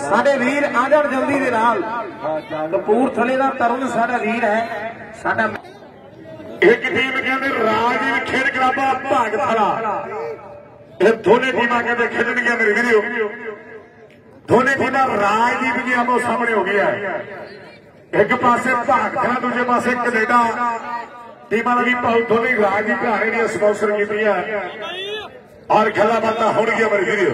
ਸਾਡੇ ਵੀਰ ਆ ਜਾਣ ਜਲਦੀ ਦੇ ਨਾਲ। ਕਪੂਰਥਲੇ ਦਾ ਤਰੁਣ ਸਾਡਾ ਵੀਰ ਹੈ। ਸਾਡਾ ਇੱਕ ਟੀਮ ਕਹਿੰਦੇ ਰਾਜਵੀਰ ਖੇਡ ਕਲੱਬ ਭਾਗਥਲਾ। ਇਹ ਦੋਨੇ ਟੀਮਾਂ ਕਹਿੰਦੇ ਖੇਡਣਗੀਆਂ ਮੇਰੇ ਵੀਰੋ ਦੋਨੇ ਟੀਮਾਂ ਰਾਜਦੀਪ ਜੀ ਆਮੋ ਸਾਹਮਣੇ ਹੋ ਗਿਆ ਇੱਕ ਪਾਸੇ ਭਾਗਥਲਾ, ਦੂਜੇ ਪਾਸੇ ਕੈਨੇਡਾ। ਟੀਮਾਂ ਦਾ ਵੀ ਭਾਉ ਦੋਨੇ ਰਾਜਦੀਪ ਭਾਣੇ ਦੀਆਂ ਸਪਾਂਸਰ ਕੀਤੀਆਂ। ਔਰ ਖੇਲਾ ਬੰਦਾ ਹੋਣਗੀਆਂ ਮੇਰੇ ਵੀਰੋ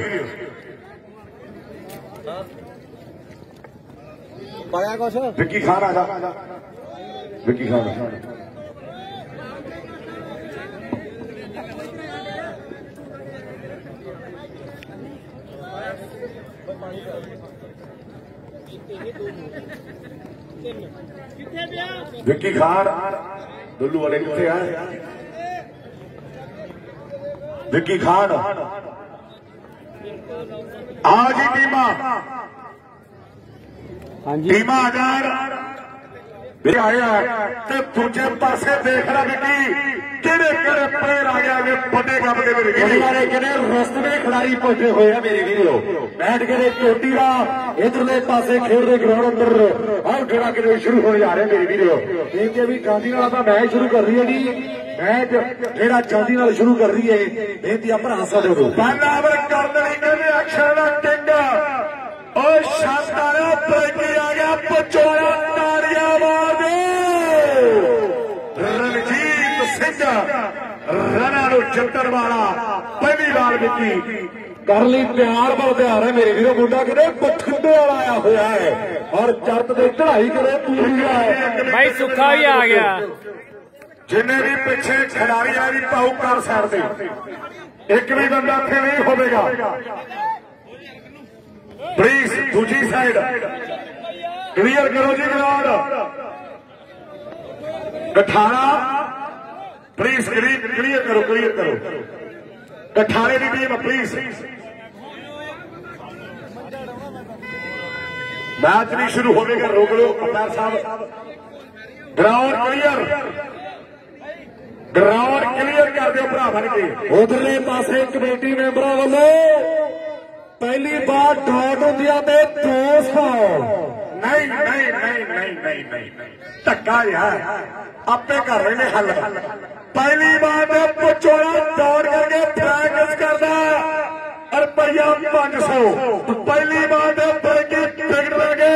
ਪਾਇਆ ਕੁਛ ਵਿੱਕੀ ਖਾਨ ਆ ਜਾ ਵਿੱਕੀ ਖਾਨ ਵਿੱਕੀ ਖਾਨ ਦੁੱਲੂ ਵਾਲੇ ਕਿੱਥੇ ਆ ਵਿੱਕੀ ਖਾਨ ਆ ਜੀ ਟੀਮਾਂ। ਹਾਂਜੀ। ਟੀਮਾਂ ਆ ਜਾਣ। ਵੀ ਆਇਆ ਤੇ ਦੂਜੇ ਪਾਸੇ ਦੇਖ ਰਿਹਾ ਵਿੱਕੀ ਕਿਹੜੇ ਕਿਹੜੇ ਪਲੇਅਰ ਆ ਗਿਆ ਵੇ ਵੱਡੇ ਕੰਮ ਦੇ ਵੀਰੋ ਸਾਰੇ ਕਿਹੜੇ ਰਸਤਵੇਂ ਖਿਡਾਰੀ ਪਹੁੰਚੇ ਹੋਏ ਆ ਮੇਰੇ ਵੀਰੋ। ਬੈਠ ਕੇ ਦੇ ਚੋਟੀ ਦਾ ਇਧਰਲੇ ਪਾਸੇ ਖੇਡ ਦੇ ਗਰਾਊਂਡ ਅੰਦਰ ਆਹ ਜਿਹੜਾ ਕਿਤੇ ਸ਼ੁਰੂ ਹੋਣ ਜਾ ਰਿਹਾ ਮੇਰੇ ਵੀਰੋ। ਇਹ ਕਿ ਵੀ ਗਾਂਧੀ ਨਾਲ ਆਪਾਂ ਮੈਚ ਸ਼ੁਰੂ ਕਰ ਰਹੀ ਹੈ ਜੀ। ਮੈਚ ਜਿਹੜਾ ਚਾਂਦੀ ਨਾਲ ਸ਼ੁਰੂ ਕਰ ਰਹੀ ਹੈ ਬੇਨਤੀ ਆ ਭਰਾ ਸਾਡੇ ਨੂੰ ਬਾਨਾਵਰ ਕਰਨ ਲਈ ਕਹਿੰਦੇ ਅਕਸ਼ਰ ਦਾ ਟਿੰਡ ਓ ਸ਼ਾਨਦਾਰ ਆ ਗਿਆ ਪਚੋੜਾ ਤਾੜੀਆਂ ਮਾਰ ਦਿਓ ਰਣਾ ਨੂੰ ਜਿੱਤਣ ਵਾਲਾ ਪਹਿਲੀ ਵਾਰ ਵਿੱਕੀ। ਕਰ ਲਈ ਪਿਆਰ ਬਲ ਪਿਆਰ ਹੈ ਮੇਰੇ ਵੀਰੋ ਮੁੰਡਾ ਕਿਤੇ ਬਠਿੰਡੇ ਵਾਲਾ ਆਇਆ ਹੋਇਆ ਹੈ। ਔਰ ਚਰਤ ਦੇ ਚੜਾਈ ਕਰੇ ਪੂਰੀ ਹੈ। ਭਾਈ ਸੁੱਖਾ ਵੀ ਆ ਗਿਆ। ਜਿੰਨੇ ਵੀ ਪਿੱਛੇ ਖਿਡਾਰੀ ਆ ਵੀ ਪਾਉ ਕਰ ਸਾਈਡ ਤੇ ਇੱਕ ਵੀ ਬੰਦਾ ਇੱਥੇ ਨਹੀਂ ਹੋਵੇਗਾ। ਪਲੀਜ਼ ਦੂਜੀ ਸਾਈਡ ਕਲੀਅਰ ਕਰੋ ਜੀ ਗਰਾਊਂਡ 18 ਪਲੀਜ਼ ਕਲੀਅਰ ਕਰੋ ਕਲੀਅਰ ਕਰੋ। 18 ਦੀ ਟੀਮ ਪਲੀਜ਼ ਮੈਚ ਨਹੀਂ ਸ਼ੁਰੂ ਹੋਵੇਗਾ ਰੋਕ ਲਓ ਅੰਪਾਇਰ ਸਾਹਿਬ। ਗਰਾਊਂਡ ਕਲੀਅਰ ਗਰਾਊਂਡ ਕਲੀਅਰ ਕਰ ਦਿਓ ਭਰਾ ਬਣ ਕੇ। ਉਧਰਲੇ ਪਾਸੇ ਕਮੇਟੀ ਮੈਂਬਰਾਂ ਵੱਲੋਂ ਪਹਿਲੀ ਵਾਰ ਡਾਟ ਹੁੰਦੀਆਂ ਤੇ 200 ਨਹੀਂ ਨਹੀਂ ਨਹੀਂ ਨਹੀਂ ਨਹੀਂ ਨਹੀਂ। ਧੱਕਾ ਯਾਰ ਆਪੇ ਕਰ ਰਹੇ ਨੇ ਹੱਲ। ਪਹਿਲੀ ਵਾਰ ਤੇ ਪਚੋੜਾ ਦੌੜ ਕਰਕੇ ਪ੍ਰੈਕਟਿਸ ਕਰਦਾ ਰੁਪਈਆ 500 ਪਹਿਲੀ ਵਾਰ ਤੇ ਬਰਕੀ ਟਿਕਟ ਲੈ ਕੇ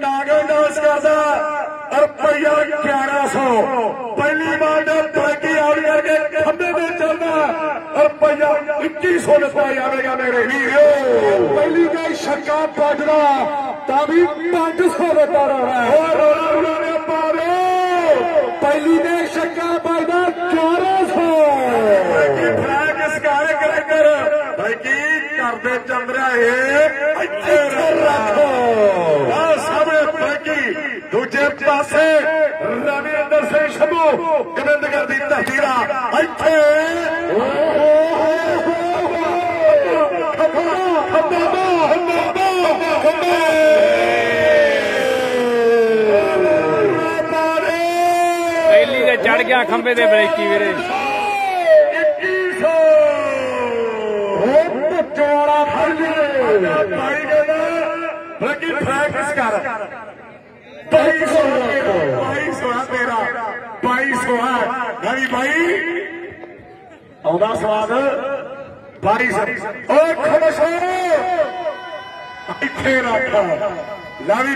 ਨਾਗਲ ਡਾਂਸ ਕਰਦਾ ਰੁਪਈਆ 1100 ਪਹਿਲੀ ਵਾਰ ਤੇ ਬਰਕੀ ਆਉਣ ਕਰਕੇ ਖੰਭੇ ਤੇ ਚੱਲਦਾ ਰੁਪਈਆ 2100 ਦਿੱਤਾ ਜਾਵੇਗਾ ਮੇਰੇ ਵੀਰੋ ਪਹਿਲੀ ਦੇ ਛੱਕਾ ਵੱਜਦਾ ਤਾਂ ਵੀ 500 ਦਿੱਤਾ ਰਹਾ ਹੈ ਹੋਰ ਰੋਣਾ ਰੋਣਾ ਨੇ ਪਾਰੋ ਪਹਿਲੀ ਦੇ ਛੱਕਾ ਵੱਜਦਾ 1100 ਕੀ ਪ੍ਰੈਕਟਿਸ ਕਰ ਕਰ ਕਰ ਭਾਈ ਕੀ ਕਰਦੇ ਇੱਥੇ ਰੱਖੋ। ਆ ਸਾਹਮਣੇ ਬਾਕੀ ਦੂਜੇ ਪਾਸੇ ਰਵੀ ਅੰਦਰ ਸਿੰਘ ਸ਼ੰਭੂ ਗੋਬਿੰਦਗੜ੍ਹ ਦੀ ਧਰਤੀ ਦਾ ਇੱਥੇ। ਪਹਿਲੀ ਤੇ ਚੜ ਗਿਆ ਖੰਬੇ ਦੇ ਬ੍ਰੇਕੀ ਵੀਰੇ 2100 ਉਹ ਚੋੜਾ ਫੜ ਲਿਆ ਭਾਈ ਕਹਿੰਦਾ ਲੱਗੀ ਪ੍ਰੈਕਟਿਸ ਕਰ 2200 2200 ਆ ਤੇਰਾ 2200 ਆ ਗਾਲੀ ਭਾਈ ਆਉਂਦਾ ਸਵਾਦ 2200 ਓਏ ਖਮਸ਼ੋ ਇੱਥੇ ਰੱਖ। ਲੈ ਵੀ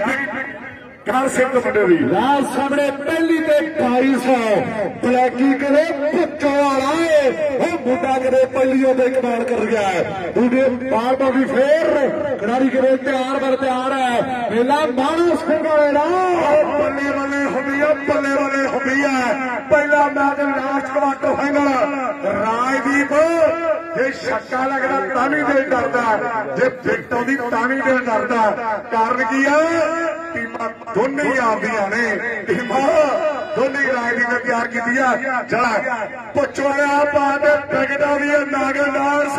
ਕਰ ਸਿੰਘ ਮੁੰਡੇ ਦੀ। ਰਾਜ ਸਾਹਮਣੇ ਪਹਿਲੀ ਤੇ 250 ਬਲੈਕੀ ਕਰੇ ਪੁੱਛੋ ਵਾਲਾ ਏ। ਉਹ ਮੁੰਡਾ ਕਰੇ ਪਹਿਲੀਓ ਤੇ ਕਮਾਲ ਕਰ ਗਿਆ ਹੈ। ਦੂਜੇ ਬਾਰ ਵੀ ਫੇਰ। ਖਿਡਾਰੀ ਕਰੇ ਤਿਆਰ ਬਰ ਤਿਆਰ ਹੈ। ਮੇਲਾ ਮਾਣੂ ਸਿੰਘ ਵਾਲੇ ਬੱਲੇ ਬੱਲੇ ਹੁੰਦੀ ਆ ਬੱਲੇ ਬੱਲੇ ਹੁੰਦੀ ਆ। ਪਹਿਲਾ match last quarter final Rajdeep ਜੇ ਛੱਕਾ ਲੱਗਦਾ ਤਾਂ ਵੀ ਦਿਲ ਡਰਦਾ ਜੇ ਫਿੱਟ ਆਉਂਦੀ ਤਾਂ ਵੀ ਦਿਲ ਡਰਦਾ ਕਾਰਨ ਕੀ ਆ? ਟੀਮਾਂ ਦੋਨੇ ਹੀ ਆਪਦੀਆਂ ਨੇ। ਟੀਮਾਂ ਦੋਨੇ ਹੀ ਨੇ ਤਿਆਰ ਕੀਤੀ ਆ। ਜਲਾ ਪੁੱਛ ਵਾਲਿਆ ਪਾ ਦੇ ਟਿਕਟਾਂ ਦੀ ਨਾਗਲ ਡਾਂਸ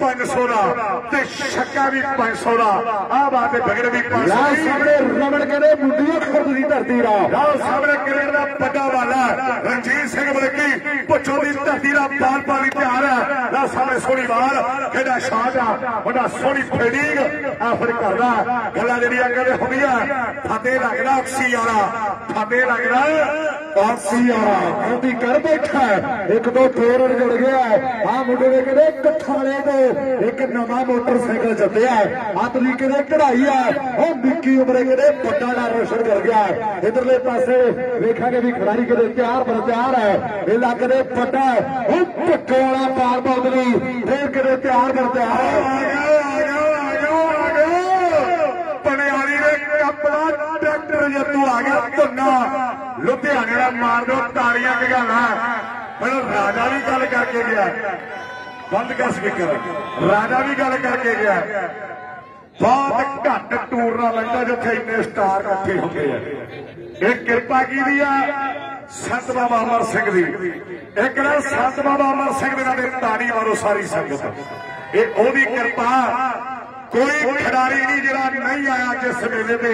500 ਦਾ ਤੇ ਛੱਕਾ ਵੀ 500 ਦਾ। ਆਹ ਬਾਤ ਤੇ ਬਗੜ ਵੀ 500 ਲਾ ਦੀ। ਸਾਹਮਣੇ ਰਮਣ ਕਹਿੰਦੇ ਮੁੰਡੀਆਂ ਖੁਰਦ ਦੀ ਧਰਤੀ ਦਾ ਲਓ ਸਾਹਮਣੇ ਕ੍ਰਿਕਟ ਦਾ ਵੱਡਾ ਵਾਲਾ ਰਣਜੀਤ ਸਿੰਘ ਮਲਕੀ ਪੁੱਛੋ ਦੀ ਧਰਤੀ ਦਾ ਬਾਲ ਪਾਣੀ ਤਿਆਰ ਹੈ। ਲਓ ਸਾਹਮਣੇ ਸੋਹਣੀ ਬਾਲ ਖੇਡਾ ਸ਼ਾਟ ਆ? ਵੱਡਾ ਸੋਹਣੀ ਫੀਲਡਿੰਗ। ਆ ਫਿਰ ਕਰਦਾ ਗੱਲਾਂ ਜਿਹੜੀਆਂ ਕਹਿੰਦੇ ਹੁੰਦੀਆਂ ਫਤਿਹ ਲੱਗਦਾ ਅਕਸੀ ਵਾਲਾ। ਫਤਿਹ ਲੱਗਦਾ ਆਸੀ ਆ ਆਂਦੀ ਕਰ ਬੈਠਾ ਇੱਕ ਦੋ ਫੇਰ ਜੁੜ ਗਿਆ ਆ ਮੁੰਡੇ ਨੇ ਕਹਿੰਦੇ ਕਥਾਲੇ ਤੋਂ ਇੱਕ ਨਵਾਂ ਮੋਟਰਸਾਈਕਲ ਜਿੱਤਿਆ ਆ ਤਰੀਕੇ ਦੇ ਕਢਾਈ ਆ। ਉਹ ਨਿੱਕੀ ਉਮਰੇ ਕਹਿੰਦੇ ਵੱਡਾ ਨਾਂ ਰੋਸ਼ਨ ਕਰ ਗਿਆ ਇਧਰਲੇ ਪਾਸੇ ਵੇਖਾਂਗੇ ਵੀ ਖਿਡਾਰੀ ਕਿਤੇ ਤਿਆਰ ਬਰ ਤਿਆਰ ਹੈ। ਇਹ ਲੱਗਦੇ ਵੱਡਾ ਉਹ ਭੱਟੋ ਵਾਲਾ ਪਾਰ ਬੌਦਲੀ ਫੇਰ ਕਿਤੇ ਤਿਆਰ ਬਰ ਤਿਆਰ ਹੈ। ਪਣਿਆਲੀ ਦੇ ਕੱਪ ਡਾਕਟਰ ਜੱਤੂ ਆ ਗਿਆ ਧੁੰਨਾ। ਲੁਧਿਆਣੇ ਦਾ ਮਾਰ ਦੋ ਤਾੜੀਆਂ ਕੀ ਮੈਨੂੰ ਰਾਜਾ ਵੀ ਗੱਲ ਕਰਕੇ ਗਿਆ। ਬੰਦ ਕਰ ਸਪੀਕਰ। ਰਾਜਾ ਵੀ ਗੱਲ ਕਰਕੇ ਗਿਆ। ਬਹੁਤ ਘੱਟ ਟੂਰਨਾਮੈਂਟਾਂ ਜਿੱਥੇ ਇੰਨੇ ਸਟਾਰ ਇਕੱਠੇ ਹੁੰਦੇ ਆ। ਇਹ ਕਿਰਪਾ ਕੀਤੀ ਆ? ਸੰਤ ਬਾਬਾ ਅਮਰ ਸਿੰਘ ਦੀ। ਇੱਕ ਨਾ ਸੰਤ ਬਾਬਾ ਅਮਰ ਸਿੰਘ ਦੇ ਨਾਲ ਤਾੜੀ ਮਾਰੋ ਸਾਰੀ ਸੰਗਤ। ਇਹ ਉਹਦੀ ਕਿਰਪਾ ਕੋਈ ਖਿਡਾਰੀ ਨਹੀਂ ਜਿਹੜਾ ਨਹੀਂ ਆਇਆ ਜਿਸ ਵੇਲੇ ਤੇ।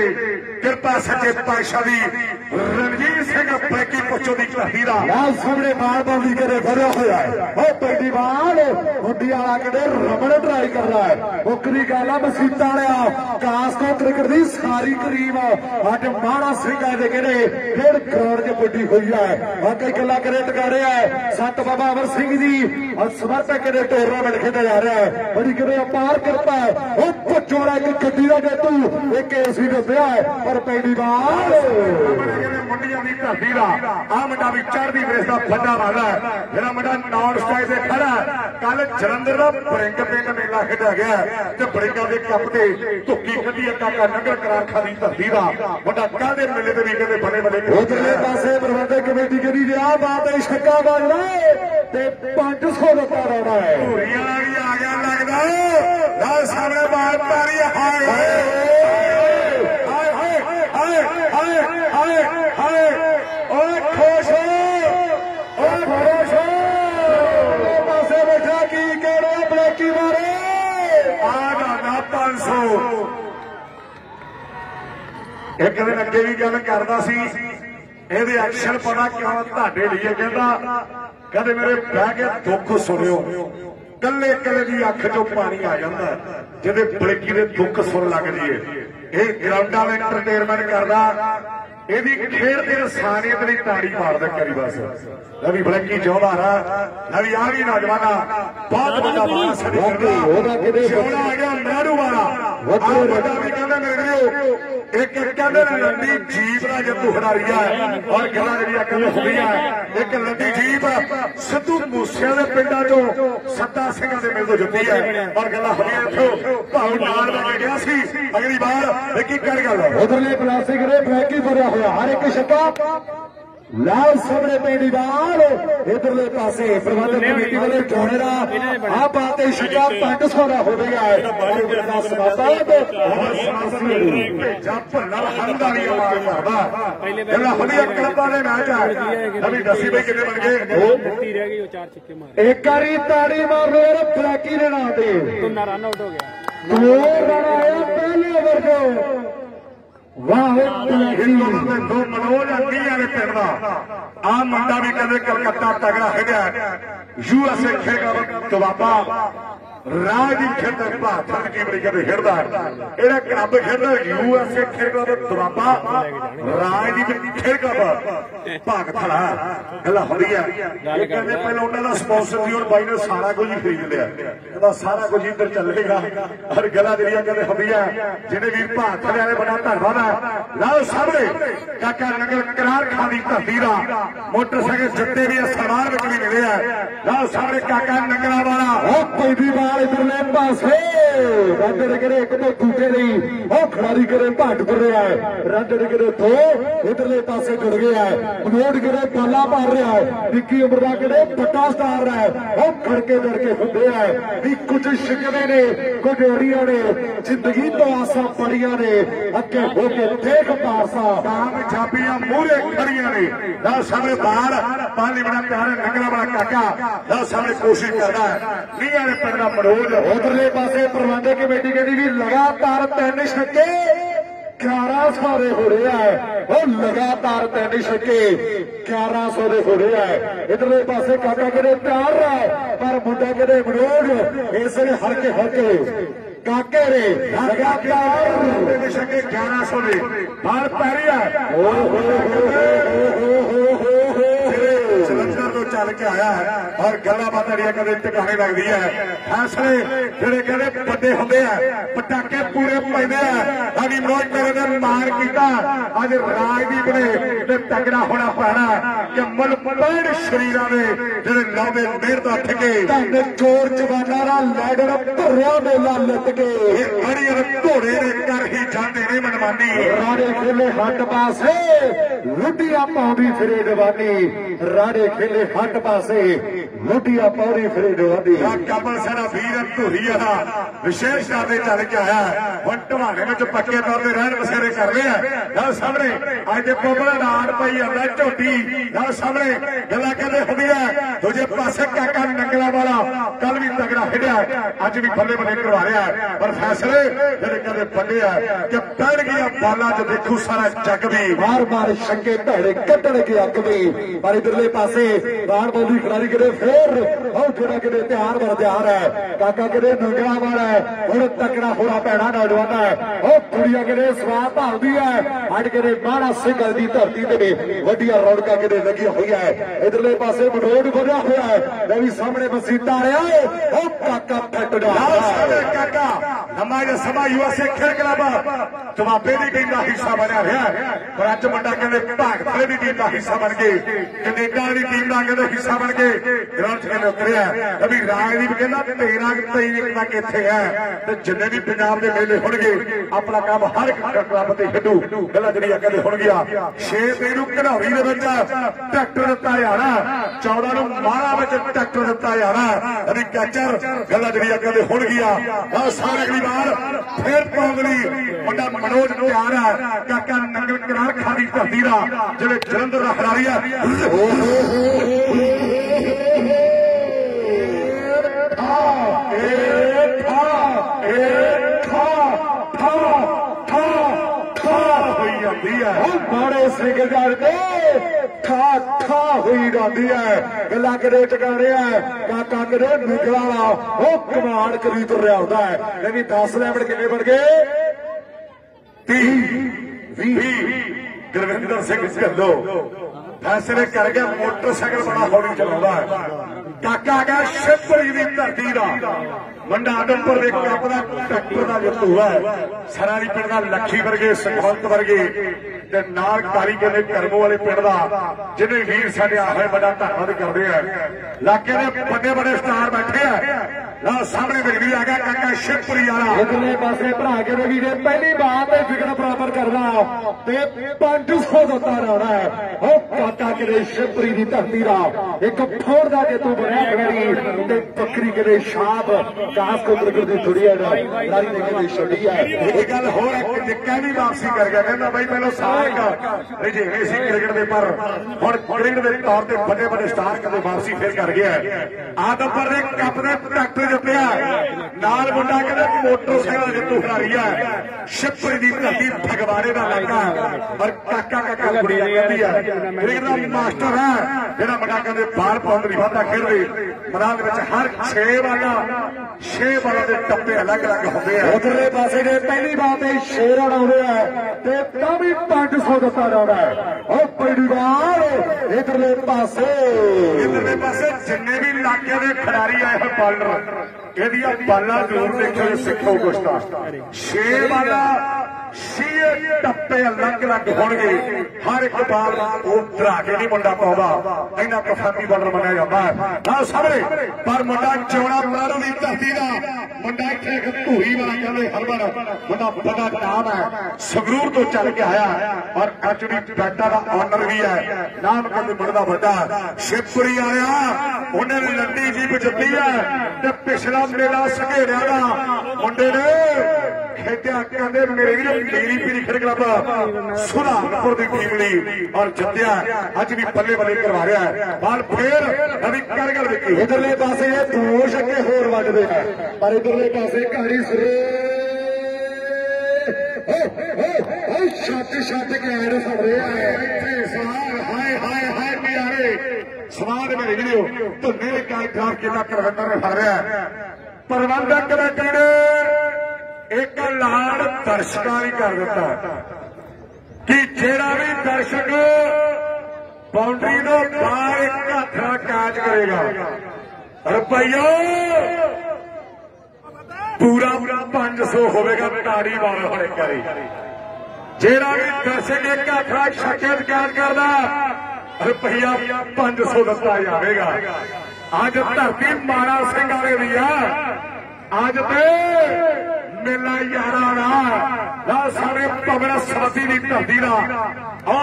ਕਿਰਪਾ ਸੱਚੇ ਪਾਤਸ਼ਾਹ ਦੀ। ਰਣਜੀਤ ਸਿੰਘ ਬੈਕੀ ਪੁੱਛੋ ਦੀ ਧਰਤੀ ਯਾਰ ਸਾਹਮਣੇ ਬਾਲ ਬੌਲੀ ਕਰੇ ਫੜਿਆ ਹੋਇਆ ਹੈ। ਉਹ ਪੈਡੀ ਬਾਲ, ਮੁੰਡੀ ਵਾਲਾ ਕਿਤੇ ਰਮਣ ਟਰਾਈ ਕਰਦਾ ਹੈ। ਮੁੱਕਦੀ ਗੱਲ ਆ, ਮਸੀਤਾਂ ਵਾਲਿਆ। ਕਾਸਕੋ ਕ੍ਰਿਕਟ ਦੀ ਸਾਰੀ ਕਰੀਬ ਅੱਜ ਮਾੜਾ ਸਿੰਘ ਆ ਦੇ ਕਹਿੰਦੇ ਡੇਢ ਕਰੋੜ ਚ ਵੱਡੀ ਹੋਈ ਹੈ ਵਾਕਈ ਗੱਲਾਂ ਕਰੇ ਟਕਾਰੇ ਹੈ। ਸੰਤ ਬਾਬਾ ਅਮਰ ਸਿੰਘ ਜੀ ਔਰ ਸਮਰਪਕ ਦੇ ਟੂਰਨਾਮੈਂਟ ਖੇਡਿਆ ਜਾ ਰਿਹਾ ਹੈ। ਬੜੀ ਕਿਵੇਂ ਅਪਾਰ ਕਰਤਾ ਹੈ। ਉਹ ਭੁੱਜੋੜਾ ਇੱਕ ਗੱਡੀ ਦਾ ਜੇਤੂ ਇੱਕ ਏਸੀ ਦੱਸਿਆ ਹੈ ਪਰ ਪੈਂਦੀ ਬਾਲ ਮੁੰਡਿਆਂ ਦੀ ਧਰਤੀ ਦਾ ਆ ਮੁੰਡਾ ਵੀ ਚੜ੍ਹਦੀ ਵੇਸ ਕੱਲ ਜਲੰਧਰ ਦਾ ਬਰਿੰਗ ਪਿੰਡ ਮੇਲਾ ਖੇਡਿਆ ਗਿਆ ਤੇ ਬਰਿੰਗਾ ਦੇ ਕੱਪ ਤੇ ਧੁੱਕੀ ਕੱਢੀ ਦੀ ਧਰਤੀ ਦਾ। ਮੁੰਡਾ ਕਾਹਦੇ ਮੇਲੇ ਤੇ ਬਣੇ ਕਮੇਟੀ ਕਹਿੰਦੀ ਆ ਬਾਤ ਹੈ 600 ਦੇ ਪਾਰ ਆਉਣਾ ਹੈ ਧੂਰੀਆਂ ਵੀ ਆ ਗਿਆ ਲੱਗਦਾ। ਨਾਲ ਸਾਹਮਣੇ ਬਾਲ ਪਾਰੀ ਹਾਏ ਹਾਏ ਹਾਏ ਹਾਏ ਹਾਏ ਹਾਏ ਹਾਏ ਓਏ ਖੋਸ਼ੋ ਓਏ ਖੋਸ਼ੋ ਪਾਸੇ ਬੈਠਾ ਕੀ ਕਹਿ ਰਿਹਾ ਬਲੇਕੀ ਆ ਦਾਦਾ 500 ਇੱਕ ਦਿਨ ਅੱਗੇ ਵੀ ਗੱਲ ਕਰਦਾ ਸੀ, ਇਹਦੇ ਐਕਸ਼ਨ ਪਤਾ ਕਿਉਂ ਤੁਹਾਡੇ ਲਈ ਕਹਿੰਦਾ ਕਦੇ ਮੇਰੇ ਬਹਿ ਕੇ ਦੁੱਖ ਸੁਣਿਓ ਕੱਲੇ ਕੱਲੇ ਦੀ ਅੱਖ 'ਚੋਂ ਪਾਣੀ ਆ ਜਾਂਦਾ ਹੈ, ਜਿਹਦੇ ਬਲੇਕੀ ਦੇ ਦੁੱਖ ਸੁਣ ਲੱਗ ਜੀਏ ਇਹ ਗਰਾਊਂਡਾਂ ਵਿੱਚ ਐਂਟਰਟੇਨਮੈਂਟ ਕਰਦਾ ਇਹਦੀ ਖੇਡ ਦੀ ਇਨਸਾਨੀਅਤ ਲਈ ਤਾੜੀ ਮਾਰਦਾ ਕਰੀ ਬਸ। ਰਵੀ ਬਲੇਕੀ ਹੈ ਰਵੀ ਆ ਵੀ ਨੌਜਵਾਨਾ ਬਹੁਤ ਵੱਡਾ ਬਾਣਾ ਵਾਕਈ ਉਹਦਾ ਕਿਤੇ ਜਿਉਣਾ ਆ ਗਿਆ ਮਹਿਰੂ ਵਾਲਾ। ਆ ਵੱਡਾ ਵੀ ਕਹਿੰਦਾ ਵੀਰੋ ਇੱਕ ਇੱਕ ਕਹਿੰਦੇ ਨੇ ਲੰਡੀ ਜੀਪ ਦਾ ਜੱਤੂ ਖਿਡਾਰੀ ਆ। ਔਰ ਗੱਲਾਂ ਜਿਹੜੀਆਂ ਕਹਿੰਦੇ ਹੁੰਦੀਆਂ ਇੱਕ ਲੰਡੀ ਜੀਪ ਦੇ ਪਿੰਡਾਂ ਚੋਂ ਸੱਤਾ ਸਿੰਘਾਂ ਦੇ ਮਿਲ ਤੋਂ ਜੁੱਤੀ ਹੈ। ਔਰ ਗੱਲਾਂ ਹਰੀਆਂ ਇੱਥੋਂ। ਭਾਉ ਨਾਲ ਲੈ ਗਿਆ ਸੀ। ਅਗਲੀ ਵਾਰ ਇੱਕ ਇੱਕ ਕਰ ਗੱਲ ਉਧਰਲੇ ਪਲਾਸਟਿਕ ਦੇ ਬਲੈਕੀ ਭਰਿਆ ਹੋਇਆ। ਹਰ ਇੱਕ ਛੱਕਾ ਲਾਲ ਸਾਹਮਣੇ ਪੈਂਦੀ ਬਾਲ ਇਧਰਲੇ ਪਾਸੇ ਪ੍ਰਬੰਧਕ ਕਮੇਟੀ ਵੱਲੋਂ ਚੋਣੇ ਦਾ ਆ ਬਾਤ ਛੱਕਾ 500 ਦਾ ਹੋ ਗਿਆ ਹੈ। ਬਹੁਤ ਵੱਡਾ ਸਮਾਪਤ ਭੇਜਾ ਭੱਲਾ ਹੰਦਾਰੀ ਮਾਰ ਕਰਦਾ ਗੱਲਾਂ ਹੁੰਦੀਆਂ ਕਲੱਬਾਂ ਦੇ ਮੈਚ ਆ ਨਵੀਂ ਦੱਸੀ ਬਈ ਕਿੰਨੇ ਬਣ ਗਏ। ਦਿੱਤੀ ਰਹਿ ਗਈ ਉਹ ਚਾਰ ਛੱਕੇ ਮਾਰੇ ਇੱਕ ਵਾਰੀ ਤਾੜੀ ਮਾਰ ਲੋ ਯਾਰ ਬਲੈਕੀ ਦੇ ਨਾਂ ਤੇ। ਤੁੰਨਾ ਰਨ ਆਊਟ ਹੋ ਗਿਆ ਦੋ ਰਨ ਆਇਆ ਪਹਿਲੇ ਓਵਰ ਤੋਂ ਵਾਹ ਬਲੈਕੀ ਹਿੰਦੂ ਦੇ ਦੋ ਮਨੋਜ ਅੰਗੀਆਂ ਦੇ ਪਿੰਡ ਦਾ। ਆ ਮੁੰਡਾ ਵੀ ਕਦੇ ਕਲਕੱਤਾ ਤਗੜਾ ਹੈਗਾ। ਯੂ ਐਸ ਏ ਰਾਜ ਦਵਾਬਾ ਰਾਜੀ ਖੇਡਦਾ ਭਾਰਤ ਦੀ ਬੜੀ ਕਹਿੰਦੇ ਖੇਡਦਾ ਇਹਦਾ ਕਲੱਬ ਖੇਡਦਾ ਯੂ ਐਸ ਏ ਖੇਡਦਾ ਦਵਾਬਾ ਰਾਜ ਦੀ ਖੇਡਦਾ ਭਾਗ ਥਲਾ ਗੱਲਾਂ ਹੁੰਦੀਆਂ ਇਹ ਕਹਿੰਦੇ ਪਹਿਲਾਂ ਉਹਨਾਂ ਦਾ ਸਪਾਂਸਰ ਸੀ, ਹੁਣ ਬਾਈ ਨੇ ਸਾਰਾ ਕੁਝ ਹੀ ਖਰੀਦ ਲਿਆ। ਕਹਿੰਦਾ ਸਾਰਾ ਕੁਝ ਇੱਧਰ ਚੱਲੇਗਾ ਹਰ ਗੱਲਾਂ ਜਿਹੜੀਆਂ ਕਹਿੰਦੇ ਹੁੰਦੀਆਂ, ਜਿਹਨੇ ਵੀਰ ਭਾਰਤ ਵਾਲੇ ਬੜਾ ਧੰਨਵਾਦ ਹੈ। ਲਓ ਸਾਹਮਣੇ, ਕਾਕਾ ਨਗਰ ਕਰਾਰ ਖਾਂ ਦੀ ਧਰਤੀ ਦਾ ਮੋਟਰਸਾਈਕਲ ਜਿੱਤੇ ਵੀ ਸਨਮਾਨ ਵਿੱਚ ਵੀ ਮਿਲੇ ਆ ਲਓ ਸਾਹਮਣੇ ਕਾਕਾ ਨਗਰਾਂ ਵਾਲਾ ਹੋਰ ਕੋਈ ਵੀ ਬਾਲ ਇਧਰਲੇ ਪਾਸੇ। ਰੰਦਰ ਕਰੇ ਇੱਕ ਤੋਂ ਦੂਜੇ ਲਈ ਉਹ ਖਿਡਾਰੀ ਕਰੇ ਭੱਟ ਤੁਰ ਰਿਹਾ ਹੈ ਰੰਦਰ ਕਰੇ ਦੋ ਇਧਰਲੇ ਪਾਸੇ ਜੁੜ ਗਿਆ ਹੈ। ਮਨੋੜ ਕਰੇ ਬਾਲਾ ਮਾਰ ਰਿਹਾ ਹੈ। ਵਿੱਕੀ ਉਮਰ ਕਰੇ ਪੱਟਾ ਸਟਾਰ ਹੈ। ਉਹ ਖੜਕੇ ਦੜਕੇ ਹੁੰਦੇ ਆ। ਵੀ ਕੁਝ ਸ਼ਿਕਵੇ ਨੇ, ਕੁਝ ਹੋਰੀਆਂ ਨੇ। ਜ਼ਿੰਦਗੀ ਤੋਂ ਆਸਾਂ ਪੜੀਆਂ ਨੇ। ਅੱਗੇ ਹੋ ਕੇ ਦੇਖ ਪਾਰਸਾ। ਕਾਮ ਛਾਪੀਆਂ ਮੂਹਰੇ ਖੜੀਆਂ ਨੇ। ਦਾ ਸਾਹਮਣੇ ਬਾਹਰ ਪਾਲੀ ਬੜਾ ਪਿਆਰ ਨੰਗਲਾ ਬੜਾ ਕਾਕਾ। ਦਾ ਸਾਹਮਣੇ ਕੋਸ਼ਿਸ਼ ਕਰਦਾ ਨਹੀਂ ਆਲੇ ਪਿੰਡ ਦਾ ਮਰੋਜ ਉਧਰਲੇ ਪਾਸੇ ਪ੍ਰਬੰਧਕ ਕਮੇਟੀ ਕਹਿੰਦੀ ਵੀ ਲਗਾਤਾਰ ਤਿੰਨ ਛੱਕੇ 1100 ਦੇ ਹੋ ਰਿਹਾ ਹੈ ਉਹ ਲਗਾਤਾਰ ਤਿੰਨ ਛੱਕੇ 1100 ਦੇ ਹੋ ਰਿਹਾ ਹੈ ਇਧਰਲੇ ਪਾਸੇ ਕਾਕਾ ਕਿਤੇ ਤਿਆਰ ਹੈ ਪਰ ਮੁੰਡਾ ਕਿਤੇ ਵਿਰੋਧ ਇਸ ਨੇ ਹਲਕੇ ਹਲਕੇ ਕਾਕੇ ਨੇ ਲਗਾਤਾਰ ਦੇ ਛੱਕੇ 1100 ਦੇ। ਬਾਹਰ ਪੈ ਰਿਹਾ ਹੈ ਓ ਹੋ ਹੋ ਹੋ। ਚੱਲ ਕੇ ਆਇਆ ਹੈ। ਔਰ ਗੱਲਾਂ ਬਾਤਾਂ ਜਿਹੜੀਆਂ ਕਦੇ ਟਿਕਾਣੇ ਲੱਗਦੀ ਹੈ। ਫੈਸਲੇ ਜਿਹੜੇ ਕਹਿੰਦੇ ਵੱਡੇ ਹੁੰਦੇ ਆ ਪਟਾਕੇ ਪੂਰੇ ਪੈਂਦੇ ਆ। ਸਾਡੀ ਮਨੋਜ ਮੇਰੇ ਨੇ ਮਾਰ ਕੀਤਾ। ਅੱਜ ਰਾਜਦੀਪ ਨੇ ਤੇ ਤਗੜਾ ਹੋਣਾ ਪੈਣਾ। ਕਿ ਮੁੱਲ ਪੈਣ ਸ਼ਰੀਰਾਂ ਦੇ ਜਿਹੜੇ ਲਾਉਂਦੇ ਮਿਹਰ ਉੱਠ ਕੇ। ਧੰਨ ਚੋਰ ਜਵਾਨਾਂ ਦਾ ਲੈਡਰ ਭਰਿਆ ਮੇਲਾ ਲੁੱਟ ਕੇ। ਇਹ ਅੜੀਆਂ ਘੋੜੇ ਦੇ ਕਰ ਹੀ ਜਾਂਦੇ ਨੇ ਮਨਮਾਨੀ। ਰਾੜੇ ਖੇਲੇ ਹੱਟ ਪਾਸੇ ਲੁੱਟੀਆਂ ਪਾਉਂਦੀ ਫਿਰੇ ਜਵਾਨੀ। ਰਾੜੇ ਖੇਲੇ ਹੱਟ ਪਾਸੇ ਲੁੱਟੀਆਂ ਪਾਉਂਦੀ ਫਿਰੇ ਜਵਾਨੀ ਆ ਸਾਡਾ ਵੀਰ ਧੂਰੀ ਵਾਲਾ ਵਿਸ਼ੇਸ਼ ਤੇ ਚੱਲ ਕੇ ਆਇਆ। ਹੁਣ ਢਵਾਣੇ ਵਿੱਚ ਪੱਕੇ ਤੌਰ ਤੇ ਰਹਿਣ ਬਸੇਰੇ ਕਰ ਰਹੇ ਆ। ਨਾਲ ਸਾਹਮਣੇ ਅੱਜ ਦੇ ਪੋਪਲਾ ਨਾੜ ਪਈ ਜਾਂਦਾ ਝੋਟੀ। ਨਾਲ ਸਾਹਮਣੇ ਗੱਲਾਂ ਕਹਿੰਦੇ ਹੁੰਦੀਆਂ ਦੂਜੇ ਪਾਸੇ ਕਾਕਾ ਨੰਗਲਾ ਵਾਲਾ ਕੱਲ ਵੀ ਤਗੜਾ ਖੇਡਿਆ। ਅੱਜ ਵੀ ਬੱਲੇ ਬੱਲੇ ਕਰਵਾ ਰਿਹਾ ਪਰ ਫੈਸਲੇ ਜਿਹੜੇ ਕਦੇ ਵੱਡੇ ਆ ਕਿ ਪੈਣ ਗਿਆ ਬਾਲਾਂ 'ਚ ਦੇਖੂ ਸਾਰਾ ਜੱਗ ਵੀ। ਮਾਰ ਮਾਰ ਛੱਕੇ ਭੈੜੇ ਕੱਢਣਗੇ ਅੱਗ ਵੀ। ਪਰ ਇਧਰਲੇ ਪਾਸੇ ਬਾਣ ਬੋਲੀ ਖਿਡਾਰੀ ਕਿਤੇ ਫੇਰ ਉਹ ਜਿਹੜਾ ਕਿਤੇ ਤਿਆਰ ਬਰ ਤਿਆਰ ਹੈ। ਕਾਕਾ ਕਿਤੇ ਨੰਗਲਾ ਵਾਲਾ ਹੈ। ਹੁਣ ਤਕੜਾ ਹੋਣਾ ਪੈਣਾ ਨੌਜਵਾਨ ਹੈ ਉਹ ਕੁੜੀਆਂ ਕਿਤੇ ਸਵਾਦ ਭਾਲਦੀ ਹੈ। ਹਟ ਕਿਤੇ ਮਾੜਾ ਸਿੰਘਲ ਦੀ ਧਰਤੀ ਤੇ ਵੱਡੀਆਂ ਰੌਣਕਾਂ ਕਿਤੇ ਲੱਗੀਆਂ ਹੋਈਆਂ ਹੈ। ਇਧਰਲੇ ਪਾਸੇ ਮਨੋੜ ਵਧਿਆ ਹੋਇਆ ਹੈ। ਲੈ ਵੀ ਸਾਹਮਣੇ ਮਸੀਤਾ ਰਿਆ ਉਹ ਕਾਕਾ ਫੱਟ ਲਾਲ ਗਿਆ ਸਾਡੇ ਕਾਕਾ। ਯੂਐਸਏ ਖੇਡ ਕਲੱਬ, ਜਵਾਬੇ ਦੀ ਟੀਮ ਦਾ ਹਿੱਸਾ ਬਣਿਆ ਹੋਇਆ ਪਰ ਅੱਜ ਮੁੰਡਾ ਕਹਿੰਦੇ ਭਾਗ ਦੀ ਟੀਮ ਦਾ ਹਿੱਸਾ ਬਣ ਕੇ ਕੈਨੇਡਾ ਦੀ ਟੀਮ ਦਾ ਕਹਿੰਦੇ ਹਿੱਸਾ ਬਣ ਕੇ ਗਰਾਊਂਡ 'ਚ ਕਹਿੰਦੇ ਉਤਰਿਆ ਅਭੀ ਰਾਜਦੀਪ ਕਹਿੰਦਾ 13 23 ਤੱਕ ਇੱਥੇ ਹੈ। ਤੇ ਜਿੰਨੇ ਵੀ ਪੰਜਾਬ ਦੇ ਮੇਲੇ ਹੋਣਗੇ, ਆਪਣਾ ਕੰਮ ਹਰ ਇੱਕ ਕਲੱਬ ਤੇ ਖੇਡੂ ਗੱਲਾਂ ਜਿਹੜੀਆਂ ਕਹਿੰਦੇ ਹੋਣਗੀਆਂ। 6 ਤਰੀਕ ਨੂੰ ਘਨੌਰੀ ਦੇ ਵਿੱਚ ਟਰੈਕਟਰ ਦਿੱਤਾ ਜਾਣਾ 14 ਨੂੰ ਮਾਰਾ ਵਿੱਚ ਟਰੈਕਟਰ ਦਿੱਤਾ ਜਾਣਾ ਅਭੀ ਕੈਚਰ ਗੱਲਾਂ ਜਿਹੜੀਆਂ ਕਹਿੰਦੇ ਹੋਣਗੀਆਂ। ਆ ਸਾਰੇ ਅਗਲੀ ਵਾਰ ਫੇਰ ਪਾਉਣ ਮੁੰਡਾ ਮਨੋਜ ਤਿਆਰ ਹੈ। ਕਾਕਾ ਨੰਗਲ ਕਿਨਾਰ ਖਾਦੀ ਧਰਤੀ ਦਾ, ਜਿਹੜੇ ਜਲੰਧਰ ਦਾ ਖਿਡਾਰੀ ਹੈ ਬਾੜੇ ਸਿੰਘ ਜੜਦੇ ਠਾ ਠਾ ਹੋਈ ਜਾਂਦੀ ਹੈ ਗੱਲਾਂ ਕਰੇ ਟਿਕਾਣੇ ਕਾਕਾ ਕਰੇ ਨਿਕਲਾ ਉਹ ਕਮਾਲ ਕਰੀ ਤੁਰਿਆ ਹੁੰਦਾ ਹੈ ਇਹ ਵੀ 10 ਲੈਵਲ ਕਿੰਨੇ ਬਣ ਗਏ? 30 20 ਗੁਰਵਿੰਦਰ ਸਿੰਘ ਢੱਲੋ। ਫੈਸਲੇ ਕਰ ਗਿਆ, ਮੋਟਰਸਾਈਕਲ ਬੜਾ ਹੌਲੀ ਚਲਾਉਂਦਾ ਹੈ। ਕਾਕਾ ਆ ਗਿਆ ਸ਼ਿਵਪੁਰੀ ਦੀ ਧਰਤੀ ਦਾ। ਮੰਡਾ ਆਦਮਪੁਰ ਦੇ ਕੱਪ ਦਾ ਟਰੈਕਟਰ ਦਾ ਜੱਤੂ ਹੈ ਸਰਾਰੀ ਪਿੰਡ ਦਾ ਲੱਖੀ ਵਰਗੇ, ਸੁਖਵੰਤ ਵਰਗੇ ਤੇ ਨਾਲ ਕਾਲੀ ਕਹਿੰਦੇ ਕਰਮੋ ਵਾਲੇ ਪਿੰਡ ਦਾ, ਜਿਹਨੇ ਵੀਰ ਸਾਡੇ ਆਹੇ ਬੜਾ ਧੰਨਵਾਦ ਕਰਦੇ ਆ। ਇਲਾਕੇ ਦੇ ਵੱਡੇ ਵੱਡੇ ਸਟਾਰ ਬੈਠੇ ਆ। ਲਓ ਸਾਹਮਣੇ ਮੇਰੇ ਵੀ ਆ ਗਿਆ ਕਾਕਾ ਸ਼ਿਵਪੁਰੀ ਵਾਲਾ। ਇਧਰਲੇ ਪਾਸੇ ਭਰਾ ਕੇ ਰਵੀ ਨੇ ਪਹਿਲੀ ਬਾਤ ਤੇ ਵਿਕਟ ਬਰਾਬਰ ਕਰਦਾ ਤੇ 500 ਦਿੱਤਾ ਰਾਣਾ ਹੈ। ਉਹ ਕਾਕਾ ਕਰੇ ਸ਼ਿਵਪੁਰੀ ਦੀ ਧਰਤੀ ਦਾ ਇੱਕ ਫੋੜ ਦਾ ਜੇਤੂ ਬਣਿਆ ਖੜੀ ਤੇ ਬੱਕਰੀ ਕਰੇ ਸ਼ਾਪ ਕਾਸ ਕੋ ਗੁਰਗੁਰ ਦੀ ਥੋੜੀ ਦਾ ਲਾਰੀ ਨੇ ਕਦੇ ਛੱਡੀ ਹੈ। ਇਹ ਗੱਲ ਹੋਰ ਹੈ ਕਿ ਨਿੱਕਾ ਵੀ ਵਾਪਸੀ ਕਰ ਗਿਆ ਕਹਿੰਦਾ ਬਾਈ ਮੈਨੂੰ ਸਾਰੇਗਾ ਰਜੇਵੇਂ ਸੀ ਕ੍ਰਿਕਟ ਦੇ ਪਰ ਹੁਣ ਕ੍ਰਿਕਟ ਦੇ ਤੌਰ ਤੇ ਵੱਡੇ ਵੱਡੇ ਸਟਾਰ ਕਦੇ ਵਾਪਸੀ ਫੇਰ ਕਰ ਗਿਆ ਆਦਮਪੁਰ ਦੇ ਕੱਪ ਦੇ ਟਰੈਕਟਰ ਜਿੱਤਿਆ ਨਾਲ ਮੁੰਡਾ ਕਹਿੰਦਾ ਮੋਟਰਸਾਈਕਲ ਜਿੱਤੂ ਖਿਡਾਰੀ ਹੈ ਸ਼ਿਪਰੀ ਦੀ ਧਰਤੀ ਫਗਵਾੜੇ ਦਾ ਇਲਾਕਾ ਔਰ ਕਾਕਾ ਕਾਕਾ ਕੁੜੀਆਂ ਕਹਿੰਦੀ ਹੈ ਕ੍ਰਿਕਟ ਦਾ ਮਾਸਟਰ ਹੈ ਜਿਹੜਾ ਮੁੰਡਾ ਕਹਿੰਦੇ ਬਾਹਰ ਪਾਉਂਦੀ ਵਾਧਾ ਖੇਡਦੇ ਮੈਦਾਨ ਦੇ ਵਿੱਚ ਹਰ 6 ਵਾਲਾ 6 ਵਾਲਾ ਦੇ ਟੱਪੇ ਅਲੱਗ-ਅਲੱਗ ਹੁੰਦੇ ਆ। ਉਧਰਲੇ ਪਾਸੇ ਦੇ ਪਹਿਲੀ ਬਾਤ ਤੇ 6 ਰਨ ਆਉਂਦੇ ਆ ਤੇ ਤਾਂ ਵੀ 500 ਦਿੱਤਾ ਜਾਣਾ ਹੈ ਉਹ ਪਹਿਲੀ ਵਾਰ ਇਧਰਲੇ ਪਾਸੇ। ਇਧਰਲੇ ਪਾਸੇ ਜਿੰਨੇ ਵੀ ਇਲਾਕੇ ਦੇ ਖਿਡਾਰੀ ਆਏ ਹੋਏ ਬਾਲਰ ਇਹਦੀਆਂ ਬਾਲਾਂ ਜ਼ਰੂਰ ਦੇਖਿਓ ਸਿੱਖੋ ਕੁਛ ਤਾਂ। 6 ਵਾਲਾ 6 ਟੱਪੇ ਅਲੱਗ-ਅਲੱਗ ਹੋਣਗੇ। ਹਰ ਇੱਕ ਬਾਲ ਉਹ ਧਰਾ ਕੇ ਨਹੀਂ ਮੁੰਡਾ ਪਾਉਂਦਾ। ਇਹਨਾਂ ਕਫਾਤੀ ਬਾਰਡਰ ਮੰਨਿਆ ਜਾਂਦਾ ਨਾ ਸਾਹਮਣੇ, ਪਰ ਮੁੰਡਾ ਚੋਣਾ ਮਾਰੂ ਦੀ ਧਰਤੀ ਦਾ, ਮੁੰਡਾ ਇੱਥੇ ਇੱਕ ਧੂਰੀ ਵਾਲਾ ਕਹਿੰਦੇ ਹਰਮਨ। ਮੁੰਡਾ ਬੜਾ ਨਾਮ ਹੈ। ਸੰਗਰੂਰ ਤੋਂ ਚੱਲ ਕੇ ਆਇਆ। ਔਰ ਐਕਚੁਅਲੀ ਬੈਟਾ ਦਾ ਆਨਰ ਵੀ ਹੈ। ਨਾਮ ਕਹਿੰਦੇ ਮੁੰਡਾ ਵੱਡਾ। ਸ਼ਿਵਪੁਰੀ ਆਇਆ ਉਹਨੇ ਵੀ ਜੀ ਜੀਪ ਜਿੱਤੀ ਹੈ। ਤੇ ਪਿਛਲਾ ਮੇਲਾ ਸਘੇੜਿਆ ਦਾ ਮੁੰਡੇ ਨੇ। ਖੇਡਿਆ ਕਹਿੰਦੇ ਮੇਰੇ ਵੀਰ, ਮੇਰੀ ਪੀਰੀ ਖੇਡ ਕਲੱਬ ਸੁਧਾਰਪੁਰ ਦੀ ਟੀਮ ਲਈ ਔਰ ਜਿੱਤਿਆ। ਅੱਜ ਵੀ ਬੱਲੇ ਬੱਲੇ ਕਰਵਾ ਰਿਹਾ ਹੈ। ਬਾਲ ਫੇਰ ਰਵੀ ਕਰਗਲ ਵਿੱਕੀ। ਇਧਰਲੇ ਪਾਸੇ ਇਹ ਦੋ ਛੱਕੇ ਹੋਰ ਵੱਜਦੇ ਆ। ਪਰ ਇਧਰਲੇ ਪਾਸੇ ਘਾੜੀ ਸਿਰੇ। ਓ ਛੱਤ ਛੱਤ ਕੇ ਆਏ ਨੇ ਫੜ ਰਿਹਾ ਇੱਥੇ ਸਵਾਰ, ਹਾਏ ਹਾਏ ਹਾਏ, ਪਿਆਰੇ। ਸਵਾਦ ਮੇਰੇ ਵੀਰੋ ਧੁੰਨੇ ਦੇ ਕਾਲ ਕਰਵੰਦਰ ਨੇ ਫੜ ਰਿਹਾ ਪ੍ਰਬੰਧਕ ਕਮੇਟੀ ਨੇ ਇੱਕ ਲਾੜ ਦਰਸ਼ਕਾਂ ਲਈ ਕਰ ਦਿੱਤਾ। ਕਿ ਜਿਹੜਾ ਵੀ ਦਰਸ਼ਕ ਬਾਉਂਡਰੀ ਤੋਂ ਬਾਹਰ ਇੱਕ ਹੱਥ ਨਾਲ ਕੈਚ ਕਰੇਗਾ। ਰੁਪਈਆ ਪੂਰਾ ਪੂਰਾ 500 ਹੋਵੇਗਾ ਤਾੜੀ ਵਾਲਾ ਹਰੇ ਕਰੀ। ਜਿਹੜਾ ਵੀ ਦਰਸ਼ਕ ਇੱਕ ਹੱਥ ਨਾਲ ਛੱਕੇ ਕੈਚ ਕਰਦਾ, ਰੁਪਈਆ 500 ਦਿੱਤਾ ਜਾਵੇਗਾ। ਅੱਜ ਧਰਤੀ ਮਾਰਾ ਸਿੰਘ ਵਾਲੇ ਦੀ ਆ। ਅੱਜ ਤੇ ਮੇਲਾ ਯਾਰਾਂ ਦਾ ਨਾ ਸਾਰੇ ਭਵਨ ਸਵਤੀ ਦੀ ਧਰਤੀ ਦਾ।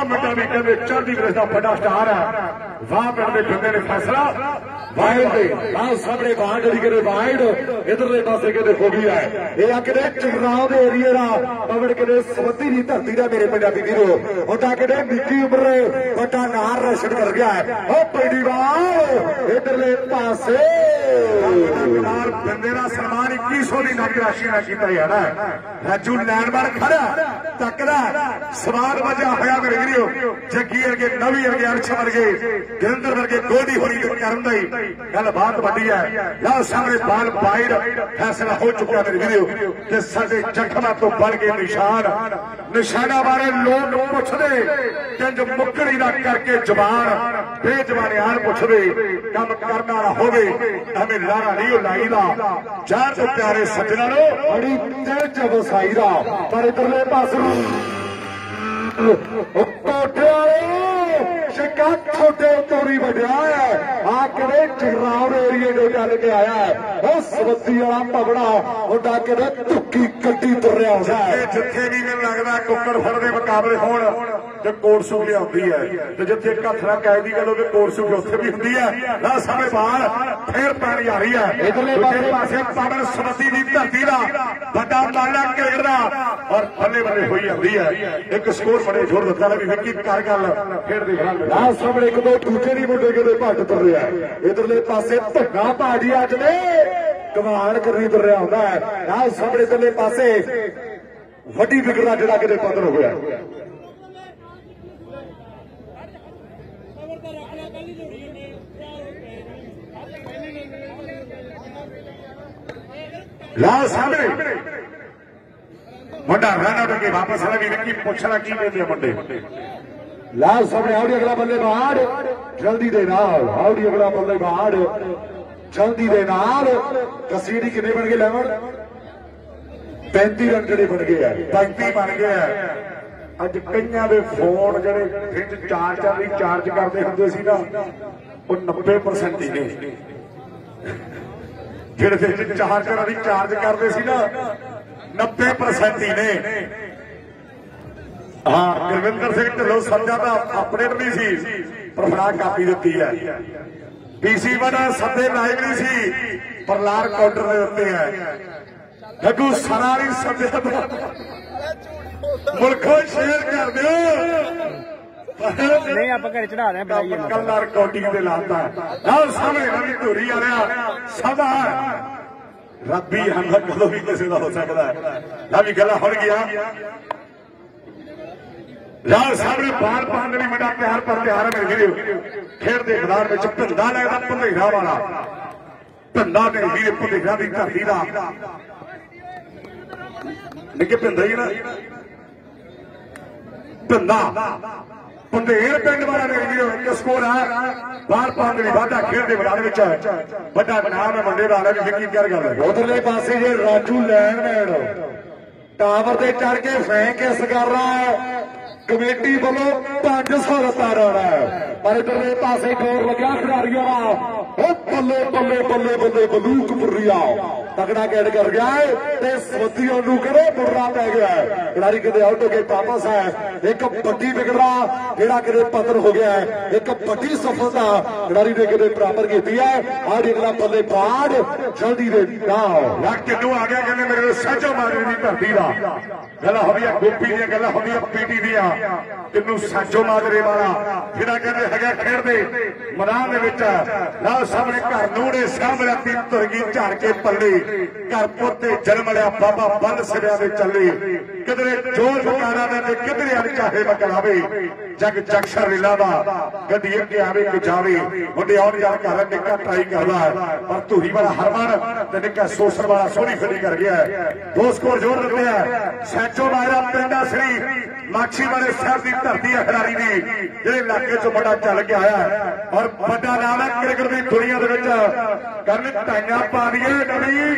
ਮੁੰਡਾ ਵੀ ਕਹਿੰਦੇ ਚੜ੍ਹਦੀ ਕਰੇ ਦਾ ਵੱਡਾ ਸਟਾਰ ਹੈ ਵਾਹ ਪਿੰਡ ਦੇ ਬੰਦੇ ਨੇ ਫੈਸਲਾ। ਵਾਈਡ ਦੇ ਆਹ ਸਾਹਮਣੇ ਬਾਹਰ ਜਿਹੜੀ ਕਿਤੇ ਵਾਈਡ ਇਧਰਲੇ ਪਾਸੇ ਕਿਤੇ ਖੋਗੀ ਆ। ਇਹ ਆ ਕਿਤੇ ਚਗਰਾਉ ਦੇ ਏਰੀਆ ਦਾ ਪਵੜ ਕਿਤੇ ਸਵੱਤੀ ਦੀ ਧਰਤੀ ਦਾ ਮੇਰੇ ਪੰਜਾਬੀ ਵੀਰੋ। ਉਹਦਾ ਕਿਤੇ ਨਿੱਕੀ ਉਮਰ ਵੱਡਾ ਨਾਰ ਰੋਸ਼ਨ ਕਰ ਗਿਆ ਹੈ। ਉਹ ਪੈੜੀ ਵਾਲ ਇਧਰਲੇ ਪਾਸੇ ਨਾਲ ਬੰਦੇ ਦਾ ਸਨਮਾਨ 2100 ਦੀ ਨਗਦ ਰਾਸ਼ੀ ਨਾਲ ਕੀਤਾ ਜਾਣਾ ਹੈ। ਰਾਜੂ ਲੈਂਡਮਾਰਕ ਖੜਾ ਤੱਕਦਾ ਸਵਾਦ ਵਜਾ ਹੋਇਆ ਮੇਰੇ ਵੀਰੋ, ਜੱਗੀ ਵਰਗੇ, ਨਵੀ ਵਰਗੇ ਅਰਸ਼ ਵਰਗੇ, ਗਿਰਿੰਦਰ ਵਰਗੇ ਗੋਡੀ ਹੋਰੀ ਤੇ ਕਰਨ ਦਾ ਹੀ ਗੱਲ ਬਾਤ ਵੱਡੀ ਹੈ। ਲਓ ਸਾਹਮਣੇ ਬਾਲ ਬਾਈਡ ਫੈਸਲਾ ਹੋ ਚੁੱਕਿਆ ਮੇਰੇ ਵੀਰੋ ਕਿ ਸਾਡੇ ਜ਼ਖਮਾਂ ਤੋਂ ਬਣ ਗਏ ਨਿਸ਼ਾਨ। ਨਿਸ਼ਾਨਾ ਬਾਰੇ ਲੋਕ ਪੁੱਛਦੇ ਕਿੰਜ ਮੁੱਕੜੀ ਦਾ ਕਰਕੇ ਜ਼ਬਾਨ ਬੇਜ਼ਬਾਨ ਪੁੱਛਦੇ, ਕੰਮ ਕਰਨ ਵਾਲਾ ਹੋਵੇ ਐਵੇਂ ਲਾਰਾ ਨਹੀਂ ਉਹ ਲਾਈਦਾ ਚਾਰ ਤੋਂ ਪਿਆਰੇ ਸੱਜਣਾ ਨੂੰ ਬੜੀ ਦਿਲ ਚ ਵਸਾਈ ਦਾ ਪਰ ਇਧਰਲੇ ਪਾਸੇ ਉਹ ਕੋਠੇ ਵਾਲੇ ਸ਼ਿਕਾ ਛੋਟੇ ਤੋਰੀ ਵੱਡਿਆ ਹੈ। ਆ ਕਿਹੜੇ ਚਗਰਾਉ ਏਰੀਏ ਦੇ ਚੱਲ ਕੇ ਆਇਆ ਹੈ। ਉਹ ਸਵੱਤੀ ਵਾਲਾ ਪਵੜਾ ਉਹਦਾ ਕਿਹੜੇ ਧੁੱਕੀ ਕੱਟੀ ਤੁਰਿਆ ਹੁੰਦਾ ਇਹ ਹੈ। ਜਿੱਥੇ ਵੀ ਮੈਨੂੰ ਲੱਗਦਾ ਕੁੱਕੜ ਫੜ ਦੇ ਮੁਕਾਬਲੇ ਹੋਣ ਤੇ ਕੋਟ ਸੂ ਲਿਆਉਂਦੀ ਹੈ। ਤੇ ਜਿੱਥੇ ਇੱਕ ਹੱਥ ਨਾਲ ਕਹਿ ਦੀ ਗੱਲ ਹੋਵੇ ਕੋਟ ਸੂ ਉੱਥੇ ਵੀ ਹੁੰਦੀ ਹੈ। ਨਾ ਸਾਹਮਣੇ ਬਾਹਰ ਫੇਰ ਪੈਣ ਜਾ ਰਹੀ ਹੈ। ਇੱਧਰਲੇ ਦੂਜੇ ਪਾਸੇ ਪਾਵਨ ਸਮਤੀ ਦੀ ਧਰਤੀ ਦਾ ਵੱਡਾ ਮਾਲਾ ਖੇਡਦਾ ਔਰ ਬੱਲੇ ਬੱਲੇ ਹੋਈ ਜਾਂਦੀ ਹੈ। ਇੱਕ ਸਕੋਰ ਬੜੇ ਜ਼ੋਰ ਦਿੱਤਾ ਵੀ ਵਿੱਕੀ, ਕਰ ਗੱਲ। ਖੇਡ ਦੇ ਖਿਲਾਫ ਸਾਹਮਣੇ ਇੱਕ ਦੋ ਦੂਜੇ ਦੀ ਮੁੰਡੇ ਕਿਤੇ ਭੱਟ ਤੁਰ ਰਿਹਾ ਇਧਰਲੇ ਪਾਸੇ ਧੱਗਾ ਭਾਜੀ ਅੱਜ ਨੇ ਕਮਾਲ ਕਰਨੀ ਤੁਰ ਰਿਹਾ ਹੁੰਦਾ ਹੈ। ਨਾ ਸਾਹਮਣੇ ਇਧਰਲੇ ਪਾਸੇ ਵੱਡੀ ਵਿਕਟ ਦਾ ਜਿਹੜਾ ਕਿਤੇ ਪਤਨ ਹੋਇਆ ਲਾਲ ਸਾਹਮਣੇ ਮੁੰਡਾ ਰਨ ਆਊਟ ਕੇ ਵਾਪਸ ਆਇਆ ਵੀ ਵਿੱਕੀ ਪੁੱਛਣਾ ਕੀ ਕਹਿੰਦੇ ਮੁੰਡੇ। ਲਾਲ ਸਾਹਮਣੇ ਆਉੜੀ ਅਗਲਾ ਬੱਲੇ ਬਾਹਰ ਜਲਦੀ ਦੇ ਨਾਲ, ਆਉੜੀ ਅਗਲਾ ਬੱਲੇ ਬਾਹਰ ਜਲਦੀ ਦੇ ਨਾਲ। ਕਸੀੜੀ ਕਿੰਨੇ ਬਣ ਗਏ, ਲੈਵਣ? 35 ਰਨ ਜਿਹੜੇ ਬਣ ਗਏ ਆ 35 ਬਣ ਗਿਆ ਅੱਜ ਕਈਆਂ ਦੇ ਫੋਨ ਜਿਹੜੇ ਫ੍ਰਿਜ ਚਾਰ ਚਾਰ ਦੀ ਚਾਰਜ ਕਰਦੇ ਹੁੰਦੇ ਸੀ ਨਾ, ਉਹ 90% ਹੀ ਨੇ। ਜਿਹੜੇ ਫ੍ਰਿਜ ਚਾਰ ਚਾਰ ਦੀ ਚਾਰਜ ਕਰਦੇ ਸੀ ਨਾ 90% ਹੀ ਨੇ। ਹਾਂ ਗੁਰਵਿੰਦਰ ਸਿੰਘ ਢਿੱਲੋਂ ਸੱਜਾ ਦਾ ਅਪਡੇਟ ਨਹੀਂ ਸੀ ਪਰ ਫੜਾ ਕਾਪੀ ਦਿੱਤੀ ਹੈ। ਪੀਸੀ ਬਣਾ ਸੱਦੇ ਲਾਇਕ ਨਹੀਂ ਸੀ ਪਰ ਲਾਰ ਕਾਊਂਟਰ ਦੇ ਉੱਤੇ ਹੈ। ਗੱਗੂ ਸਰਾਰੀ ਸੱਦਿਆ ਦਾ ਮੁਲਕੋ ਸ਼ੇਅਰ ਕਰ ਦਿਓ। ਨਹੀਂ ਆਪਾਂ ਘਰੇ ਚੜਾ ਰਹੇ ਇਹਨਾਂ ਕੱਲਾ ਰਿਕਾਰਡਿੰਗ ਦੇ ਲਾਤਾ। ਨਾਲ ਸਾਹਮਣੇ ਰਵੀ ਧੂਰੀ ਵਾਲਿਆ ਸਦਾ ਰੱਬੀ ਹਮਦ ਕਦੋਂ ਵੀ ਕਿਸੇ ਦਾ ਹੋ ਸਕਦਾ ਹੈ ਨਾ ਵੀ ਗੱਲਾਂ ਹੁਣ ਗਿਆ ਲਾਲ ਸਾਹਮਣੇ ਬਾਲ ਪਾਣ ਲਈ ਵੱਡਾ ਪਿਆਰ ਪਰ ਪਿਆਰ ਹੈ ਮੇਰੇ ਵੀਰੋ ਖੇਡ ਦੇ ਮੈਦਾਨ ਵਿੱਚ ਭੰਦਾ ਲੱਗਦਾ ਭੰਦੇਰਾ ਵਾਲਾ ਭੰਦਾ ਮੇਰੇ ਵੀਰੇ ਭੰਦੇਰਾ ਦੀ ਧਰਤੀ ਦਾ ਨਿੱਕੇ ਭੰਦਾ ਹੀ ਨਾ ਭੰਦਾ ਪੰਧੇਰ ਪਿੰਡ ਵਾਲਾ ਮੇਰੇ ਵੀਰੋ ਸਕੋਰ ਹੈ ਬਾਹਰ ਪਾਉਣ ਦੇ ਵਾਧਾ ਖੇਡ ਦੇ ਮੈਦਾਨ ਵਿੱਚ ਵੱਡਾ ਨਾਮ ਹੈ, ਮੁੰਡੇ ਦਾ ਹਾਲੇ ਵੀ ਵਿੱਕੀ ਕਰ ਗੱਲ ਉਧਰਲੇ ਪਾਸੇ ਜੇ ਰਾਜੂ ਲੈਂਡਮੈਨ ਟਾਵਰ ਤੇ ਚੜ ਕੇ ਫੈਂਕ ਇਸ ਕਰ ਹੈ ਕਮੇਟੀ ਵੱਲੋਂ 500 ਰੁਪਏ ਰੋਣਾ ਪਰ ਇਧਰਲੇ ਪਾਸੇ ਗੌਰ ਲੱਗਿਆ ਖਿਡਾਰੀਆਂ ਦਾ। ਉਹ ਬੱਲੇ ਬੱਲੇ ਬੱਲੇ ਬੱਲੇ ਬਲੂਕ ਬੁਰੀਆ ਤਗੜਾ ਗੇੜ ਕਰ ਗਿਆ ਤੇ ਸਵਤੀਆਂ ਨੂੰ ਕਰੋ ਬੁਰਾ ਪੈ ਗਿਆ ਹੈ। ਖਿਡਾਰੀ ਕਿਤੇ ਆਊਟ ਹੋ ਕੇ ਵਾਪਸ ਹੈ। ਇੱਕ ਵੱਡੀ ਵਿਕਟਾ ਜਿਹੜਾ ਕਿਤੇ ਪਤਨ ਹੋ ਗਿਆ ਇੱਕ ਵੱਡੀ ਸਫਲਤਾ ਖਿਡਾਰੀ ਨੇ ਕਿਤੇ ਪ੍ਰਾਪਤ ਕੀਤੀ ਹੈ। ਆਹ ਅਗਲਾ ਬੱਲੇ ਬਾੜ ਜਲਦੀ ਦੇ ਨਾਲ। ਯਾ ਕਿੰਨੂ ਆ ਗਿਆ? ਕਹਿੰਦੇ ਮੇਰੇ ਸਾਜੋ ਮਾਜਰੇ ਦੀ ਧਰਤੀ ਦਾ। ਗੱਲਾਂ ਹੁੰਦੀਆਂ ਗੋਪੀ ਦੀਆਂ, ਗੱਲਾਂ ਹੁੰਦੀਆਂ ਪੀਟੀ ਦੀਆਂ। ਕਿੰਨੂ ਸਾਜੋ ਮਾਜਰੇ ਵਾਲਾ। ਜਿਹੜਾ ਕਹਿੰਦੇ ਹੈਗਾ ਖੇਡਦੇ, ਮੈਦਾਨ ਦੇ ਵਿੱਚ ਨਾਲ ਸਾਹਮਣੇ ਘਰ ਨੂੜੇ ਸਾਹਮਣੇ ਤੀ ਤੁਰਗੀ ਝਾੜ ਕੇ ਪੱਲੇ। ਘਰ ਪੁੱਤੇ ਜਨਮ ਲਿਆ ਬਾਬਾ ਬੰਦ ਸਿਰਿਆਂ ਦੇ ਚੱਲੇ। ਕਿਧਰੇ ਜੋਰ ਫਕਾਰਾ ਦਾ ਤੇ ਕਿਧਰੇ ਅਣ ਚਾਹੇ ਮਕਲਾਵੇ ਜਗ ਜਗਸ਼ਰ ਲੀਲਾ ਦਾ ਗੱਡੀ ਅੱਗੇ ਆਵੇ ਕਿ ਜਾਵੇ। ਮੁੰਡੇ ਆਉਣ ਜਾਣ ਘਰ ਨਿੱਕਾ ਟਰਾਈ ਕਰਦਾ ਹੈ, ਪਰ ਧੂਰੀ ਵਾਲਾ ਹਰਮਨ ਤੇ ਨਿੱਕਾ ਸੋਸਰ ਵਾਲਾ ਸੋਹਣੀ ਫੀਲਡਿੰਗ ਕਰ ਗਿਆ ਹੈ। ਦੋ ਸਕੋਰ ਜੋੜ ਦਿੱਤੇ ਆ। ਸੈਚੋ ਮਾਇਰਾ ਪਿੰਡਾ ਸ੍ਰੀ ਮਾਛੀ ਵਾਲੇ ਸਾਹਿਬ ਦੀ ਧਰਤੀ ਹੈ ਖਿਡਾਰੀ ਦੀ ਜਿਹੜੇ ਇਲਾਕੇ ਚੋਂ ਬੜਾ ਚੱਲ ਕੇ ਆਇਆ ਹੈ। ਔਰ ਵੱਡਾ ਨਾਮ ਹੈ ਕ੍ਰਿਕਟ ਦੀ ਦੁਨੀਆ ਦੇ ਵਿੱਚ। ਕਰਨ ਟਾਈਆਂ ਪਾ ਦਈਏ ਨਵੀਂ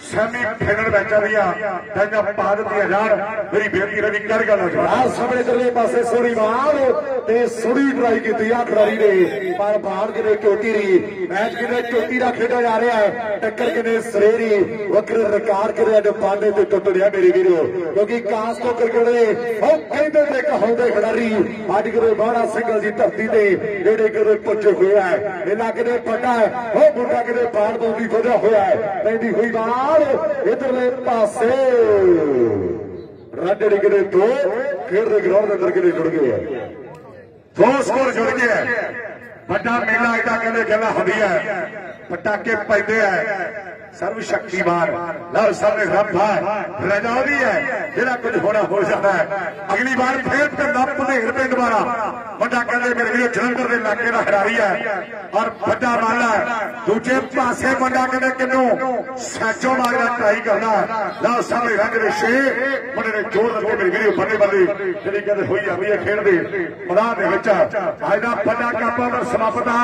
ਸੈਮੀ ਫਾਈਨਲ ਮੈਚਾਂ ਦੀਆਂ ਟਾਈਆਂ ਪਾ ਦਿੱਤੀਆਂ ਜਾਣ। ਮੇਰੀ ਬੇਨਤੀ ਰਵੀ ਕਰ ਗੱਲ ਹੋ ਆ ਸਾਹਮਣੇ ਦਰਲੇ ਪਾਸੇ ਸੋਹਣੀ ਤੇ ਸੋਹਣੀ ਟਰਾਈ ਕੀਤੀ ਆ ਖਿਡਾਰੀ ਨੇ। ਪਰ ਬਾਹਰ ਕਿਤੇ ਚੋਟੀ ਰਹੀ, ਮੈਚ ਕਿਤੇ ਚੋਟੀ ਦਾ ਖੇਡਿਆ ਜਾ ਰਿਹਾ ਹੈ, ਟੱਕਰ ਕਿਤੇ ਸਰੇਰੀ ਵਕਰ ਰਿਕਾਰਡ ਕਿਤੇ ਅੱਜ ਪਾਂਡੇ ਤੇ ਟੁੱਟ ਰਿਹਾ ਮੇਰੇ ਵੀਰੋ। ਕਿਉਂਕਿ ਕਾਸ ਤੋਂ ਕ੍ਰਿਕਟ ਦੇ ਉਹ ਕਹਿੰਦੇ ਨੇ ਕਹਾਉਂਦੇ ਖਿਡਾਰੀ, ਅੱਜ ਕਿਤੇ ਬਾੜਾ ਸਿੰਘਲ ਦੀ ਧਰਤੀ ਤੇ ਜਿਹੜੇ ਕਿਤੇ ਪੁੱਜੇ ਹੋਇਆ ਹੈ ਇਹਨਾਂ ਕਿਤੇ ਪੱਟਾ ਹੈ, ਉਹ ਮੁੰਡਾ ਕਿਤੇ ਬਾੜ ਬੌਂਦੀ ਵਧਿਆ ਹੋਇਆ ਹੈ। ਪੈਂਦੀ ਹੋਈ ਬਾਲ। ਇਧਰਲੇ ਪਾਸੇ ਰੱਡ ਡਿੱਗਦੇ ਦੋ ਖੇਡਦੇ ਗਰਾਊਂਡ ਦੇ ਅੰਦਰ ਕਿਤੇ ਜੁੜ ਗਏ ਹੈ ਦੋ ਸਕੋਰ ਜੁੜ ਗਏ ਹੈ। ਵੱਡਾ ਮੇਲਾ ਇਹਦਾ ਕਹਿੰਦੇ ਗੱਲਾਂ ਹੁੰਦੀ ਹੈ। ਪਟਾਕੇ ਪੈਂਦੇ ਹੈ ਸਰਵ ਸ਼ਕਤੀਮਾਨ ਲਓ ਸਾਹਮਣੇ ਰੱਬ ਹੈ। ਰਜਾ ਵੀ ਹੈ, ਜਿਹੜਾ ਕੁਝ ਹੋਣਾ ਹੋ ਜਾਂਦਾ ਹੈ। ਅਗਲੀ ਵਾਰ ਫੇਰ ਪਿੰਡਾ ਭਦੇੜ ਪਿੰਡ ਵਾਲਾ ਵੱਡਾ ਕਹਿੰਦੇ, ਮੇਰੇ ਵੀਰੋ, ਜਲੰਧਰ ਦੇ ਇਲਾਕੇ ਦਾ ਖਿਡਾਰੀ ਹੈ ਔਰ ਵੱਡਾ ਮਾਲਾ ਦੂਜੇ ਪਾਸੇ ਵੱਡਾ ਕਹਿੰਦੇ, ਕਿੰਨੂ? ਸੈਚੋ ਮਾਰਦਾ ਟਰਾਈ ਕਰਦਾ ਲਓ, ਸਾਹਮਣੇ ਰੰਗ ਦੇ ਛੇ। ਮੁੰਡੇ ਨੇ ਜੋਰ ਦਿੱਤੇ, ਮੇਰੇ ਵੀਰੋ ਬੱਲੇ ਬੱਲੇ ਜਿਹੜੀ ਕਹਿੰਦੇ ਹੋਈ ਜਾਂਦੀ ਹੈ ਖੇਡ ਦੇ ਮੈਦਾਨ ਦੇ ਵਿੱਚ ਅੱਜ ਦਾ ਵੱਡਾ ਕਾਪਾ ਦਾ ਸਮਾਪਤਾ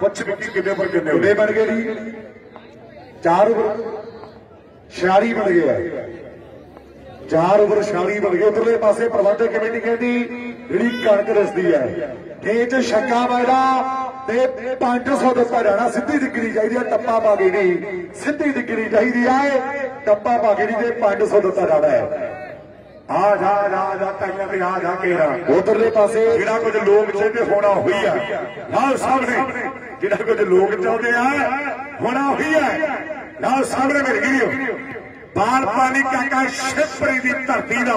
ਪੁੱਛ ਵਿੱਕੀ ਕਿੰਨੇ ਪਰ ਕਿੰਨੇ ਕਿੰਨੇ ਬਣ ਗਏ ਜੀ ਚਾਰ ਓਵਰ 46 ਬਣ ਗਏ ਆ ਓਵਰ 46 ਬਣ ਗਏ। ਉਧਰਲੇ ਪਾਸੇ ਪ੍ਰਬੰਧਕ ਕਮੇਟੀ ਕਹਿੰਦੀ, ਜਿਹੜੀ ਕਣਕ ਰਸਦੀ ਹੈ ਖੇਚ ਛੱਕਾ ਵਾਇਦਾ ਤੇ 500 ਦਿੱਤਾ ਜਾਣਾ, ਸਿੱਧੀ ਦਿਕਣੀ ਚਾਹੀਦੀ ਹੈ, ਟੱਪਾ ਪਾ ਕੇ ਨਹੀਂ। ਸਿੱਧੀ ਦਿਕਣੀ ਚਾਹੀਦੀ ਹੈ, ਟੱਪਾ ਪਾ ਕੇ ਨਹੀਂ ਤੇ 500 ਦਿੱਤਾ ਜਾਣਾ ਹੈ। ਆ ਜਾ ਜਾ ਜਾ ਟਾਈਆਂ ਤੇ ਆ ਜਾ ਕੇਰਾ ਉਧਰਲੇ ਪਾਸੇ ਜਿਹੜਾ ਕੁਝ ਲੋਕ ਚਾਹੁੰਦੇ ਹੋਣਾ ਹੋਈ ਆ, ਨਾਲ ਸਾਹਮਣੇ ਜਿਹੜਾ ਕੁਝ ਲੋਕ ਚਾਹੁੰਦੇ ਆ, ਹੋਣਾ ਹੋਈ ਆ। ਨਾਲ ਸਾਹਮਣੇ ਮਿਲ ਗਈ ਬਾਲ ਪਾਣੀ ਕਾਕਾ ਸ਼ਿਪਰੀ ਦੀ ਧਰਤੀ ਦਾ।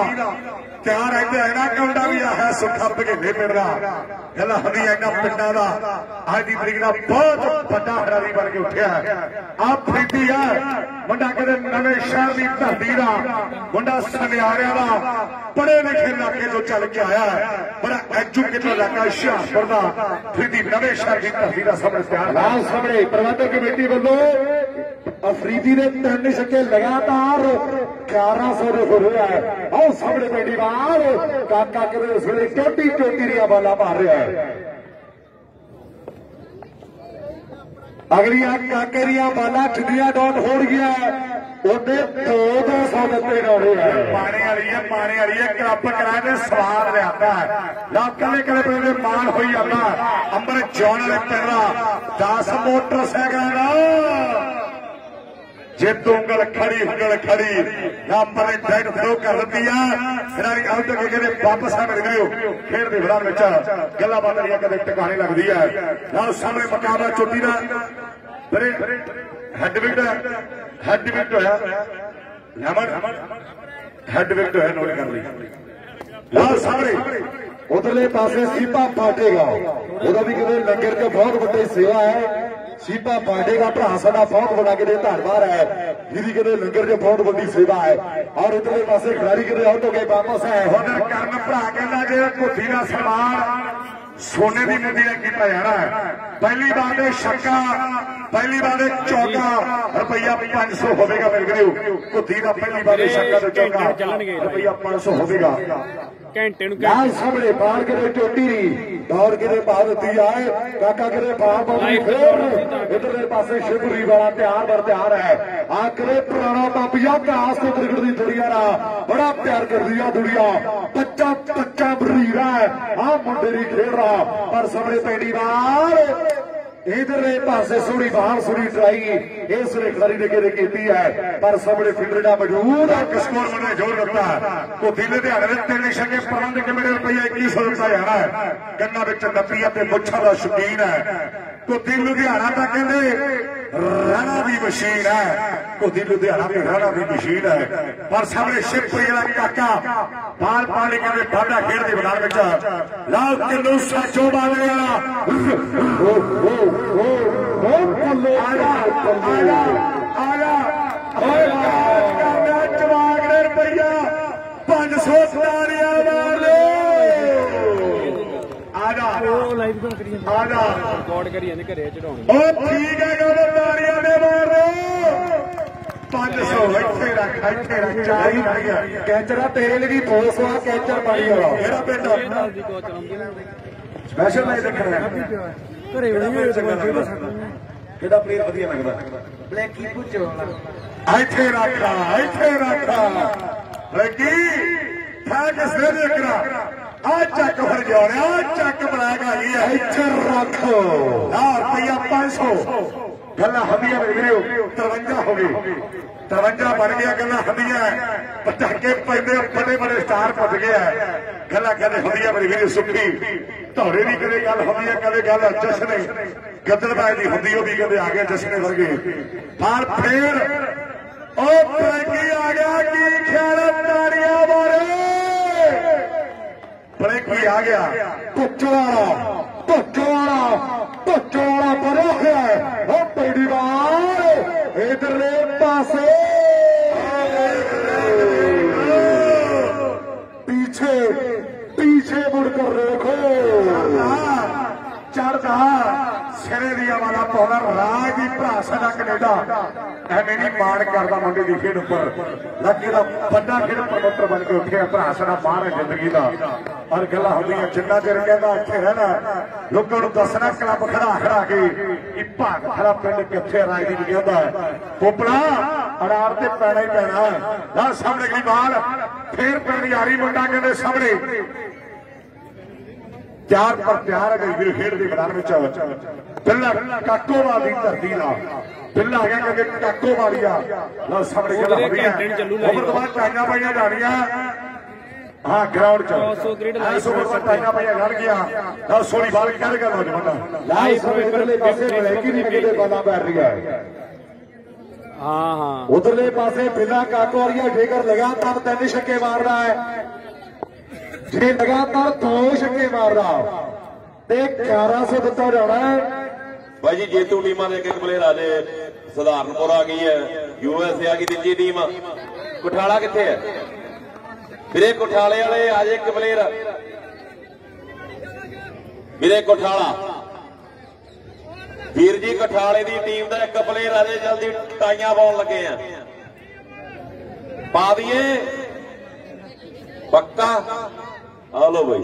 ਤਿਆਰ ਰਹਿੰਦੇ ਹੈ ਨਾ ਕੌਂਡਾ ਵੀ ਆ। ਹੈ ਸੁੱਖਾ ਭਗੇਨੇ ਦਾ। ਗੱਲਾਂ ਹੁੰਦੀਆਂ ਇਹਨਾਂ ਪਿੰਡਾਂ ਦਾ। ਅੱਜ ਦੀ ਤਰੀਕ ਦਾ ਬਹੁਤ ਵੱਡਾ ਹਰਾਰੀ ਬਣ ਕੇ ਉੱਠਿਆ ਆ ਫਰੀਦੀ ਆ। ਮੁੰਡਾ ਕਹਿੰਦੇ ਨਵੇਂ ਸ਼ਹਿਰ ਦੀ ਧਰਤੀ ਦਾ। ਮੁੰਡਾ ਸੁਨਿਆਰਿਆਂ ਦਾ। ਪੜ੍ਹੇ ਲਿਖੇ ਇਲਾਕੇ ਤੋਂ ਚੱਲ ਕੇ ਆਇਆ ਬੜਾ ਐਜੂਕੇਟਡ ਇਲਾਕਾ ਹੁਸ਼ਿਆਰਪੁਰ ਦਾ। ਫਰੀਦੀ ਨਵੇਂ ਸ਼ਹਿਰ ਦੀ ਧਰਤੀ ਦਾ ਸਭ ਤਿਆਰ ਹੈ। ਨਾਲ ਸਾਹਮਣੇ ਪ੍ਰਬੰਧਕ ਕਮੇਟੀ ਵੱਲੋਂ ਅਫਰੀਦੀ ਦੇ ਤਿੰਨ ਛੱਕੇ ਲਗਾਤਾਰ 1100 ਦੇ ਹੋ ਰਿਹਾ ਹੈ। ਆਹ ਸਾਹਮਣੇ ਪੈਂਦੀ ਕਾਕਾ ਕਿਤੇ ਇਸ ਵੇਲੇ ਟੋਟੀ ਟੋਟੀ ਦੀਆਂ ਬਾਲਾਂ ਮਾਰ ਰਿਹਾ ਹੈ। ਅਗਲੀਆਂ ਕਾਕੇ ਦੀਆਂ ਬਾਲਾਂ ਠੱਡੀਆਂ ਡਾਟ ਹੋ ਰਹੀਆਂ ਉਹਦੇ 200 ਦਿੱਤੇ ਜਾਣੇ ਆ ਪਾਣੀ ਵਾਲੀ ਹੈ, ਪਾਣੀ ਵਾਲੀ ਹੈ। ਕੱਪ ਕਰਾ ਕੇ ਸਵਾਰ ਲਿਆਂਦਾ ਲਾ ਕਲੇ ਕਲੇ ਪਿੰਡ ਦੇ ਮਾਣ ਹੋਈ ਜਾਂਦਾ। ਅੰਬਰ ਜੌਣ ਵਾਲੇ ਪਿੰਡ ਦਾ 10 ਮੋਟਰਸਾਈਕਲਾਂ ਦਾ। ਜੇ ਤੂੰ ਉਂਗਲ ਖੜੀ ਉਂਗਲ ਖੜੀ। ਨਾ ਅੰਬਰ ਨੇ ਡੈਡ ਥਰੋ ਕਰ ਦਿੱਤੀ ਆ। ਖਿਡਾਰੀ ਆਊਟ ਹੋ ਕੇ ਕਹਿੰਦੇ ਵਾਪਸ ਆ ਮੇਰੇ ਵੀਰੋ ਵਿੱਚ ਗੱਲਾਂ ਬਾਤਾਂ ਕਦੇ ਟਿਕਾਣੇ ਲੱਗਦੀ ਆ। ਨਾਲ ਸਾਹਮਣੇ ਮੁਕਾਬਲਾ ਚੋਟੀ ਦਾ। ਵੀਰੇ ਹੈਡ ਵਿਕਟ ਹੈਡ ਵਿਕਟ ਹੋਇਆ। ਲਮਨ ਹੈਡ ਵਿਕਟ ਹੋਇਆ ਨੋਟ ਕਰ ਲਈ। ਲਾਲ ਸਾਹਮਣੇ ਉਧਰਲੇ ਪਾਸੇ ਸੀਪਾ ਪਾਟੇਗਾ ਉਹਦਾ ਵੀ ਕਿਤੇ ਲੰਗਰ ਤੇ ਬਹੁਤ ਵੱਡੀ ਸੇਵਾ ਹੈ। ਸੀਪਾ ਪਾਂਡੇ ਦਾ ਭਰਾ ਸਾਡਾ ਬਹੁਤ ਵੱਡਾ ਕਿਤੇ ਧੰਨਵਾਦ ਹੈ। ਜਿਹਦੀ ਕਿਤੇ ਲੰਗਰ 'ਚ ਬਹੁਤ ਵੱਡੀ ਸੇਵਾ ਹੈ। ਔਰ ਉਧਰਲੇ ਪਾਸੇ ਖਿਡਾਰੀ ਕਿਤੇ ਆਊਟ ਹੋ ਕੇ ਵਾਪਸ ਹੈ ਹੁਣ ਕਰਨ ਭਰਾ ਕਹਿੰਦਾ ਜੇ ਕੁੱਤੀ ਦਾ ਸਮਾਨ ਸੋਨੇ ਦੀ ਮੁੰਦੀ ਨਾਲ ਕੀਤਾ ਜਾਣਾ ਹੈ? ਪਹਿਲੀ ਵਾਰ ਦੇ ਛੱਕਾ ਪਹਿਲੀ ਵਾਰ ਦੇ ਚੌਕਾ ਰੁਪਈਆ 500 ਹੋਵੇਗਾ ਮੇਰੇ ਵੀਰੋ। ਕੁੱਤੀ ਦਾ ਪਹਿਲੀ ਵਾਰ ਦੇ ਛੱਕਾ ਤੇ ਚੌਕਾ। ਰੁਪਈਆ 500 ਹੋਵੇਗਾ। ਘੰਟੇ ਨੂੰ ਨਾਲ ਸਾਹਮਣੇ ਬਾਹਰ ਕਿਤੇ ਟੋਟੀ ਨਹੀਂ ਦੌੜ ਕਿਤੇ ਦਿੱਤੀ ਆਏ ਕਾਕਾ ਕਿਤੇ ਬਾਹਰ ਪਾਉਂਦੀ ਫੇਰ ਇਧਰਲੇ ਪਾਸੇ ਸ਼ਿਵਰੀ ਵਾਲਾ ਤਿਆਰ ਬਰ ਤਿਆਰ ਹੈ। ਆਖਰੇ ਪੁਰਾਣਾ ਬਾਬੀਆ ਕਾਸ ਤੋਂ ਕ੍ਰਿਕਟ ਦੀ ਦੁਨੀਆ ਦਾ ਬੜਾ ਪਿਆਰ ਕਰਦੀ ਆ ਦੁਨੀਆ। ਬੱਚਾ ਬੱਚਾ ਬਰੀਰਾ ਆ ਮੁੰਡੇ ਦੀ ਖੇਡ ਰਹਾ ਪਰ ਸਾਹਮਣੇ ਪੈਂਦੀ ਬਾਲ ਇਧਰਲੇ ਪਾਸੇ ਸੋਹਣੀ ਬਾਹਰ, ਸੋਹਣੀ ਟਰਾਈ। ਇਸ ਨੇ ਖਿਡਾਰੀ ਨੇ ਕਿਹਦੇ ਕੀਤੀ ਹੈ? ਪਰ ਸਾਹਮਣੇ ਫਿਲਡਰਾ ਮੌਜੂਦ ਹੈ ਸਕੋਰ ਮੁੰਡੇ ਜੋਰ ਦਿੱਤਾ। ਕੋ ਦਿਲ ਦੇ ਹੜੇ ਤਿੰਨ ਛੱਕੇ ਪ੍ਰਬੰਧ ਕਮੇਟੀ ਰੁਪਈਆ 2100 ਦਿੱਤਾ ਜਾਣਾ ਹੈ ਗੰਨਾ ਵਿੱਚ ਨੱਪੀ ਅਤੇ ਮੁੱਛਾਂ ਦਾ ਸ਼ੌਕੀਨ ਹੈ। ਕੋ ਦਿਲ ਲੁਧਿਆਣਾ ਤਾਂ ਕਹਿੰਦੇ ਰਾਣਾ ਦੀ ਮਸ਼ੀਨ ਹੈ ਕੋ ਦਿਲ ਲੁਧਿਆਣਾ ਤੇ ਰਾਣਾ ਦੀ ਮਸ਼ੀਨ ਹੈ। ਪਰ ਸਾਹਮਣੇ ਸ਼ਿਵਪੁਰੀ ਵਾਲਾ ਕਾਕਾ ਬਾਲ ਪਾਣੀ ਕਹਿੰਦੇ ਬਾਡਾ ਖੇਡ ਦੇ ਮੈਦਾਨ ਵਿੱਚ ਲਾਲ ਕਿੰਨੂ ਸਾਚੋ ਬਾਲੇ ਵਾਲਾ। ਉਹ ਬੱਲੇ ਆ ਜਾ ਆ ਜਾ ਆ ਜਾ ਓਏ ਕਰਦਾ ਜਵਾਗ ਨੇ ਰੁਪਈਆ 500 ਸਤਾਰੀਆਂ ਮਾਰ ਲੋ ਆ ਜਾ ਉਹ ਲਾਈਵ ਕਿਉਂ ਕਰੀ ਜਾਂਦੇ। ਰਿਕਾਰਡ ਕਰੀ ਜਾਂਦੇ ਘਰੇ ਚੜਾਉਣੀ। ਉਹ ਠੀਕ ਹੈ ਗੱਲ ਤਾਰੀਆਂ ਦੇ ਮਾਰ। ਲੋ 500 ਇੱਥੇ ਰੱਖ ਇੱਥੇ ਰੱਖ ਚਾਹੀ ਨਹੀਂ ਕੈਚਰਾ ਤੇਰੇ ਲਈ ਵੀ 200 ਆ ਕੈਚਰ ਪਾਣੀ ਵਾਲਾ ਕਿਹੜਾ ਪਿੰਡ? ਸਪੈਸ਼ਲ ਮੈਚ ਦੇਖਣਾ ਘਰੇ ਬਣੀ ਹੋਈ ਕਿਹੜਾ ਪਲੇਅਰ ਵਧੀਆ ਲੱਗਦਾ? ਬਲੈਕੀ ਪੁੱਛੋ ਇੱਥੇ ਰੱਖ ਇੱਥੇ ਰੱਖ ਲੱਗੀ ਠਾ ਕੇ ਸਿਰ ਦੇਖਣਾ ਆ ਚੱਕ ਫਿਰ ਜਾਣਿਆ ਆ ਚੱਕ ਬਲੈਕ ਆ ਗਈ ਹੈ ਇੱਥੇ ਰੱਖ ਆ ਰੁਪਈਆ 500 ਗੱਲਾਂ ਹੱਦੀਆਂ ਮੇਰੇ ਵੀਰੋ 53 ਹੋ ਗਈ 53 ਬਣ ਗਿਆ ਗੱਲਾਂ ਹੱਦੀਆਂ ਪਟਾਕੇ ਪੈਂਦੇ ਬੜੇ ਬੜੇ ਸਟਾਰ ਪੁੱਜ ਗਿਆ ਗੱਲਾਂ ਕਹਿੰਦੇ ਹੱਦੀਆਂ ਮੇਰੇ ਵੀਰੋ ਸੁੱਖੀ ਧੌੜੇ ਦੀ ਕਦੇ ਗੱਲ ਹੁੰਦੀ ਹੈ ਕਦੇ ਗੱਲ ਜਸ਼ਨੇ ਗੱਦੜਬਾਈ ਦੀ ਹੁੰਦੀ ਉਹ ਵੀ ਕਦੇ ਆ ਗਿਆ ਜਸ਼ਨੇ ਵਰਗੇ ਪਰ ਫੇਰ ਉਹ ਬਲੈਕੀ ਆ ਗਿਆ ਕੀ ਖਿਆਲ ਤਾੜੀਆਂ ਬ੍ਰੇਕ ਵੀ ਆ ਗਿਆ। ਪੁੱਛਵਾਲਾ ਪੁੱਛਵਾਲਾ ਪੁੱਛਵਾਲਾ ਪਰਿਆ ਹੋਇਆ ਹੈ। ਉਹ ਪੈੜੀ ਬਾਹਰ ਇਧਰਲੇ ਪਾਸੇ। ਪੀਛੇ ਪੀਛੇ ਮੁੜ ਕਰ ਦੇਖੋ। ਚੜਦਾ ਸਿਰੇ ਦੀ ਵਾਲਾ ਪਾਉਣਾ, ਰਾਜ ਦੀ ਭਰਾ ਸਾਡਾ ਕੈਨੇਡਾ। ਐਵੇਂ ਨਹੀਂ ਮਾਣ ਕਰਦਾ ਮੁੰਡੇ ਦੀ ਖੇਡ ਉੱਪਰ। ਲੱਗੇ ਦਾ ਵੱਡਾ ਖੇਡ ਪ੍ਰਮੋਟਰ ਬਣ ਕੇ ਉੱਠਿਆ ਭਰਾ ਸਾਡਾ ਮਾਣ ਹੈ ਜ਼ਿੰਦਗੀ ਦਾ। ਔਰ ਗੱਲਾਂ ਹੁੰਦੀਆਂ, ਜਿੰਨਾ ਚਿਰ ਕਹਿੰਦਾ ਇੱਥੇ ਰਹਿਣਾ ਲੋਕਾਂ ਨੂੰ ਦੱਸਣਾ, ਕਲੱਬ ਖੜਾ ਖੜਾ ਕੇ ਇਹ ਭਾਗ ਖੜਾ ਪਿੰਡ ਕਿੱਥੇ ਰਾਜ ਦੀ ਕਹਿੰਦਾ ਪੋਪਲਾ ਅੜਾਰ ਤੇ ਪੈਣਾ ਹੀ ਪੈਣਾ ਨਾ ਸਾਹਮਣੇ ਗਈ ਬਾਲ? ਫੇਰ ਪਿੰਡ ਯਾਰੀ ਮੁੰਡਾ ਕਹਿੰਦੇ ਸਾਹਮਣੇ। ਚਾਰ ਪਰ ਪਿਆਰ ਹੈ ਵੀਰ, ਖੇਡ ਦੇ ਮੈਦਾਨ ਵਿੱਚ ਪਿੱਲਾ ਕਾਕੋਵਾਲ ਦੀ ਧਰਤੀ ਦਾ ਆ ਗਿਆ ਕਹਿੰਦੇ ਕਾਕੋਵਾਲੀਆ। ਲਓ ਸਾਹਮਣੇ ਗੱਲ ਹੋ ਰਹੀ ਹੈ ਲਾਈਵ। ਉਮਰ ਤੋਂ ਬਾਅਦ ਟਾਈਆਂ ਪਾਈਆਂ ਜਾਣੀਆਂ। ਹਾਂ ਗਰਾਊਂਡ ਚ। ਸੌ ਗ੍ਰਿਡ ਲਾਈਵ। ਐਸ ਉਮਰ ਤੋਂ ਟਾਈਆਂ ਪਾਈਆਂ ਜਾਣ ਗਿਆ ਲਓ ਸੋਹਣੀ ਬਾਲ ਕਰ ਗਿਆ ਨੌਜਵਾਨ ਲਾਈ ਸਭ ਇਧਰਲੇ ਪਾਸੇ ਬਲੈਕੀ ਦੀ ਕਿਤੇ ਬਾਲਾਂ ਪੈ ਰਹੀ ਹੈ। ਹਾਂ ਹਾਂ। ਉਧਰਲੇ ਪਾਸੇ ਬਿਨਾ ਕਾਕੋਰੀਆ ਠੇਕਰ ਲਗਾਤਾਰ ਤਿੰਨ ਛੱਕੇ ਮਾਰਦਾ ਹੈ। ਜੇ ਲਗਾਤਾਰ ਦੋ ਛੱਕੇ ਮਾਰਦਾ ਤੇ 1100 ਦਿੱਤਾ ਜਾਣਾ ਹੈ। ਭਾਈ ਜੀ ਜੇਤੂ ਟੀਮਾਂ ਦੇ ਇੱਕ ਇੱਕ ਪਲੇਅਰ ਆ ਜੇ, ਸਧਾਰਨਪੁਰ ਆ ਗਈ ਹੈ ਯੂਐਸਏ ਆ ਗਈ ਤੀਜੀ ਟੀਮ ਕੁਠਾਲਾ ਕਿੱਥੇ ਹੈ? ਵੀਰੇ, ਕੁਠਾਲੇ ਵਾਲੇ ਆ ਜੇ ਇੱਕ ਪਲੇਅਰ ਵੀਰੇ, ਕੁਠਾਲਾ। ਵੀਰ ਜੀ, ਕਠਾਲੇ ਦੀ ਟੀਮ ਦਾ ਇੱਕ ਪਲੇਅਰ ਆ ਜੇ, ਜਲਦੀ ਟਾਈਆਂ ਪਾਉਣ ਲੱਗੇ ਆ। ਪਾ ਦਈਏ। ਪੱਕਾ। ਆ ਲੋ ਬਈ।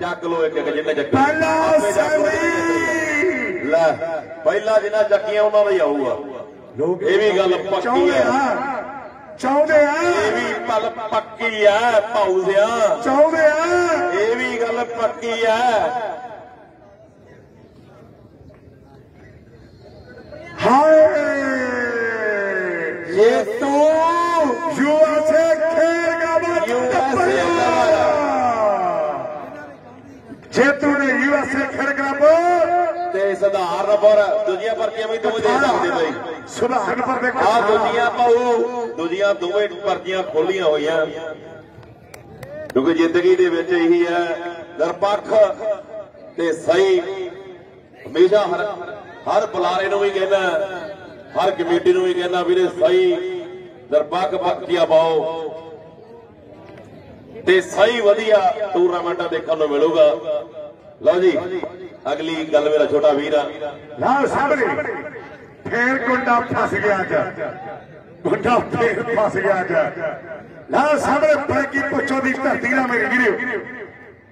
ਚੱਕ ਲੋ ਇੱਕ ਇੱਕ ਜਿੰਨੇ ਚੱਕ। ਪਹਿਲਾ ਸੈਮੀ। ਲੈ ਪਹਿਲਾ ਜਿੰਨਾ ਚੱਕੀਆਂ ਉਹਨਾਂ ਦਾ ਹੀ ਆਊਗਾ। ਲੋਕ ਇਹ ਵੀ ਗੱਲ ਪੱਕੀ ਚਾਹੁੰਦੇ ਹੈ। ਆ। ਚਾਹੁੰਦੇ ਆ। ਇਹ ਵੀ ਗੱਲ ਪੱਕੀ ਹੈ ਭਾਊਸਿਆ ਚਾਹੁੰਦੇ ਆ। ਇਹ ਵੀ ਗੱਲ ਪੱਕੀ ਹੈ। ਹਾਏ। ਇਹ ਤੋ ਯੂਐਸਏ ਖੇਲਗਾ ਜੇਤੂ ਨੇ ਯੂਐਸਏ ਖੇਲਗਾ ਤੇ ਸਧਾਰਨਪੁਰ ਦੂਜੀਆਂ ਪਰਚੀਆਂ ਵੀ ਦੋ ਦੇ ਸਕਦੇ ਬਈ ਸੁਭਾਨਪੁਰ ਦੇ ਆ ਦੂਜੀਆਂ ਭਾਊ ਦੂਜੀਆਂ ਦੋਵੇਂ ਪਰਚੀਆਂ ਖੋਲੀਆਂ ਹੋਈਆਂ। ਕਿਉਂਕਿ ਜ਼ਿੰਦਗੀ ਦੇ ਵਿੱਚ ਇਹੀ ਹੈ ਨਿਰਪੱਖ ਤੇ ਸਹੀ। ਹਮੇਸ਼ਾ ਹਰ ਹਰ ਬੁਲਾਰੇ ਨੂੰ ਵੀ ਕਹਿੰਦਾ ਹਰ ਕਮੇਟੀ ਨੂੰ ਵੀ ਕਹਿੰਦਾ ਵੀਰੇ ਸਹੀ ਨਿਰਪੱਖ ਪਰਚੀਆਂ ਪਾਓ। ਤੇ ਸਹੀ ਵਧੀਆ ਟੂਰਨਾਮੈਂਟਾਂ ਦੇਖਣ ਨੂੰ ਮਿਲੂਗਾ। ਲਓ ਜੀ ਅਗਲੀ ਗੱਲ ਮੇਰਾ ਛੋਟਾ ਵੀਰ ਆ। ਲਓ ਸਾਹਮਣੇ। ਫੇਰ ਗੁੰਡਾ ਫਸ ਗਿਆ ਅੱਜ। ਗੁੰਡਾ ਫੇਰ ਫਸ ਗਿਆ ਅੱਜ। ਲਓ ਸਾਹਮਣੇ ਬੈਕੀ ਪੁੱਛੋ ਦੀ ਧਰਤੀ ਦਾ ਮੇਰੇ ਵੀਰੋ